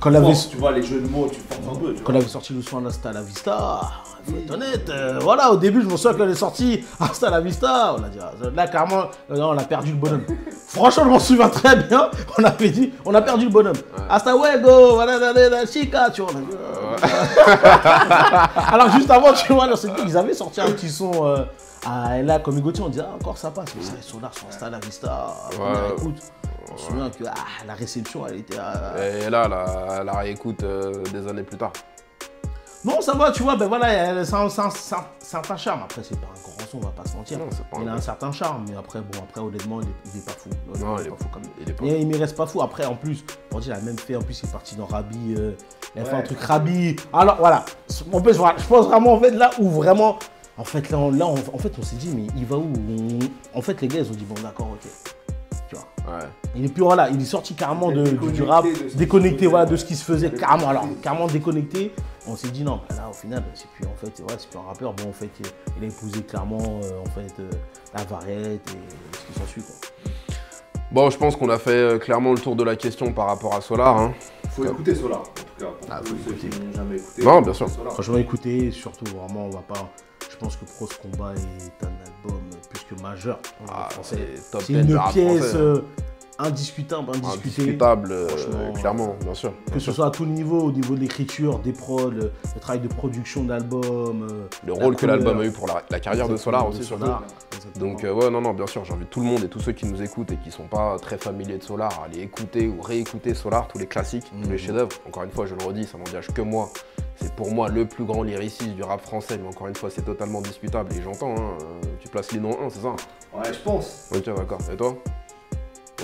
Quand vis- tu vois les jeux de mots, tu forces un peu, tu Quand avait sorti le son Hasta la Vista, faut être honnête, euh, voilà, au début, je me souviens qu'elle est sortie Hasta la Vista, on a dit, ah, là, carrément, euh, non, on a perdu le bonhomme. Franchement, je m'en souviens très bien, on avait dit, on a perdu le bonhomme. Hasta luego, voilà, la, la, la chica, tu vois, euh, Alors, juste avant, tu vois, ils avaient sorti un petit son. euh, là, comme Gauthier, on disait, ah, encore ça passe. Mais ça, ils sont là, sur Hasta la Vista. Ouais. écoute. On se souvient que ah, la réception, elle était. euh, Et là, la, la réécoute euh, des années plus tard. Non, ça va, tu vois, ben voilà, elle- c'est un, certain charme. Après, c'est pas un grand son, on va pas se mentir. Non, pas il a un certain charme, mais après, bon, après, honnêtement, il est, il est pas fou. Non, il est pas fou quand même. Il est pas. Mais il me reste pas fou. Après, en plus, dire, il a même fait, en plus, il est parti dans Rabi. euh, il a fait un truc Rabi. Alors, voilà. En plus, voilà, je pense vraiment, en fait, là où vraiment. En fait, là, on, là, on- en fait, on s'est dit, mais il va où? On- En fait, les gars, ils ont dit, bon, d'accord, ok. Ouais. Il est plus, voilà, il est sorti carrément de, du, rap, de qui déconnecté, voilà, de ce qui se faisait, carrément, alors, carrément déconnecté. On s'est dit, non, bah là, au final, c'est plus, en fait, ouais, c'est plus un rappeur. Bon, en fait, il, a épousé clairement, euh, en fait, euh, la varette et ce qui s'ensuit, quoi. Bon, je pense qu'on a fait euh, clairement le tour de la question par rapport à Solar. hein. Faut écouter Solar, en tout cas. Pour Ah, tous faut ceux qui écouter. n'ont jamais écouté. Non, bien sûr. Solar. Franchement, écoutez, surtout, vraiment, on va pas. Je pense que Pros Combat est un album plus que majeur Ah, c'est top C'est 10 du une pièce français. euh, indiscutable, indiscuté. Indiscutable, euh, clairement, bien sûr. Que ce soit à tout niveau, au niveau de l'écriture, des prods, le, le travail de production d'album. euh, Le rôle que l'album a eu pour la, la carrière de Solar aussi, surtout. Solar. Donc euh, ouais non non bien sûr j'invite tout le monde et tous ceux qui nous écoutent et qui sont pas très familiers de Solar à aller écouter ou réécouter Solar, tous les classiques, tous les Mhm. chefs-d'œuvre. Encore une fois je le redis, ça n'engage que moi. C'est pour moi le plus grand lyriciste du rap français, mais encore une fois c'est totalement discutable et j'entends, hein, tu places Lino 1, c'est ça? Ouais, je pense. Ok d'accord. Et toi?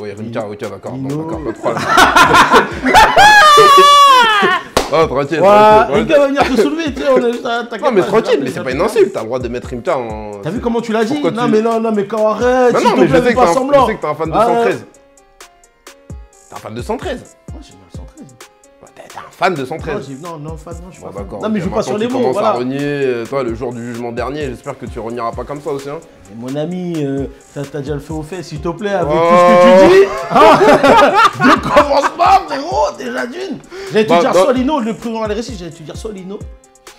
Oui Rimka, ok d'accord, d'accord, pas de problème. oh tranquille, Ouais, tranquille, les gars va venir te soulever, tu sais, on est juste à- Non mais tranquille, mais c'est pas une insulte, t'as le droit de mettre Rimka en... T'as vu comment tu l'as dit Pourquoi Non tu- mais non, non mais quand arrête, s'il non te mais je plaît, sais fais que t'es un, semblant. je sais que t'es un fan de Ouais. 113. T'es un fan de 113 Moi j'ai bien fan de Non, 113 j'ai- non, non, fan, non, je suis Bon pas fan. d'accord. Non mais je joue pas sur les tu mots, commences voilà. à renier, euh, toi, le jour du jugement dernier, j'espère que tu renieras pas comme ça aussi. Hein. Mais Mon ami, euh, t'as déjà le fait au fait, s'il te plaît, avec Oh. tout ce que tu dis. hein. ne commence pas, frérot, déjà d'une. J'allais te Bah, dire bah- soit Lino, le plus grand les récits, j'allais te dire soit Lino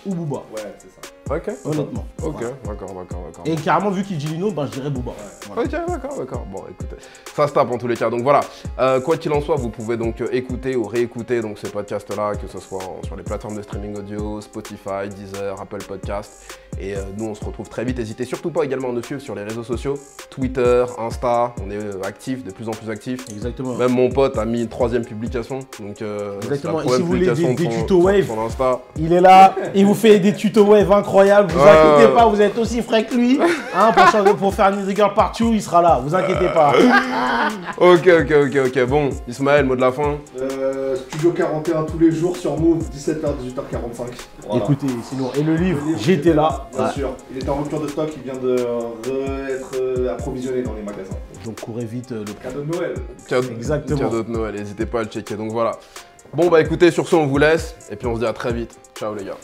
ou Booba, Ouais, c'est ça. Ok. honnêtement. Ok, Voilà. d'accord, d'accord, d'accord. Et carrément, vu qu'il dit Lino, ben, je dirais Booba. Voilà. Ok, d'accord, d'accord. Bon, écoutez, ça se tape en tous les cas. Donc voilà, Euh, quoi qu'il en soit, vous pouvez donc euh, écouter ou réécouter donc ces podcasts-là, que ce soit sur les plateformes de streaming audio, Spotify, Deezer, Apple Podcast. Et euh, nous, on se retrouve très vite. N'hésitez surtout pas également à nous suivre sur les réseaux sociaux, Twitter, Insta. On est actifs, de plus en plus actifs. Exactement. Même mon pote a mis une troisième publication. Donc, euh, Exactement. Et si vous voulez des- de des tutos wave, Insta. Il est là, il vous fait des tutos wave incroyables, vous Ouais, inquiétez ouais. pas, vous êtes aussi frais que lui. Hein, pour, changer- pour faire une girl partout, il sera là, vous inquiétez pas. Ok, ok, ok, ok. Bon, Ismaël, mot de la fin. Euh, Studio 41 tous les jours sur Move, 17h, 18h45. Voilà. Écoutez, sinon, et le livre, j'étais là. Bien Ouais. sûr. Il est en rupture de stock, il vient de re- être euh, approvisionné dans les magasins. Donc courez vite euh, le Cadeau de Noël. Cadeau, Exactement. cadeau de Noël, n'hésitez pas à le checker. Donc voilà. Bon, bah écoutez, sur ce, on vous laisse. Et puis on se dit à très vite. Ciao les gars.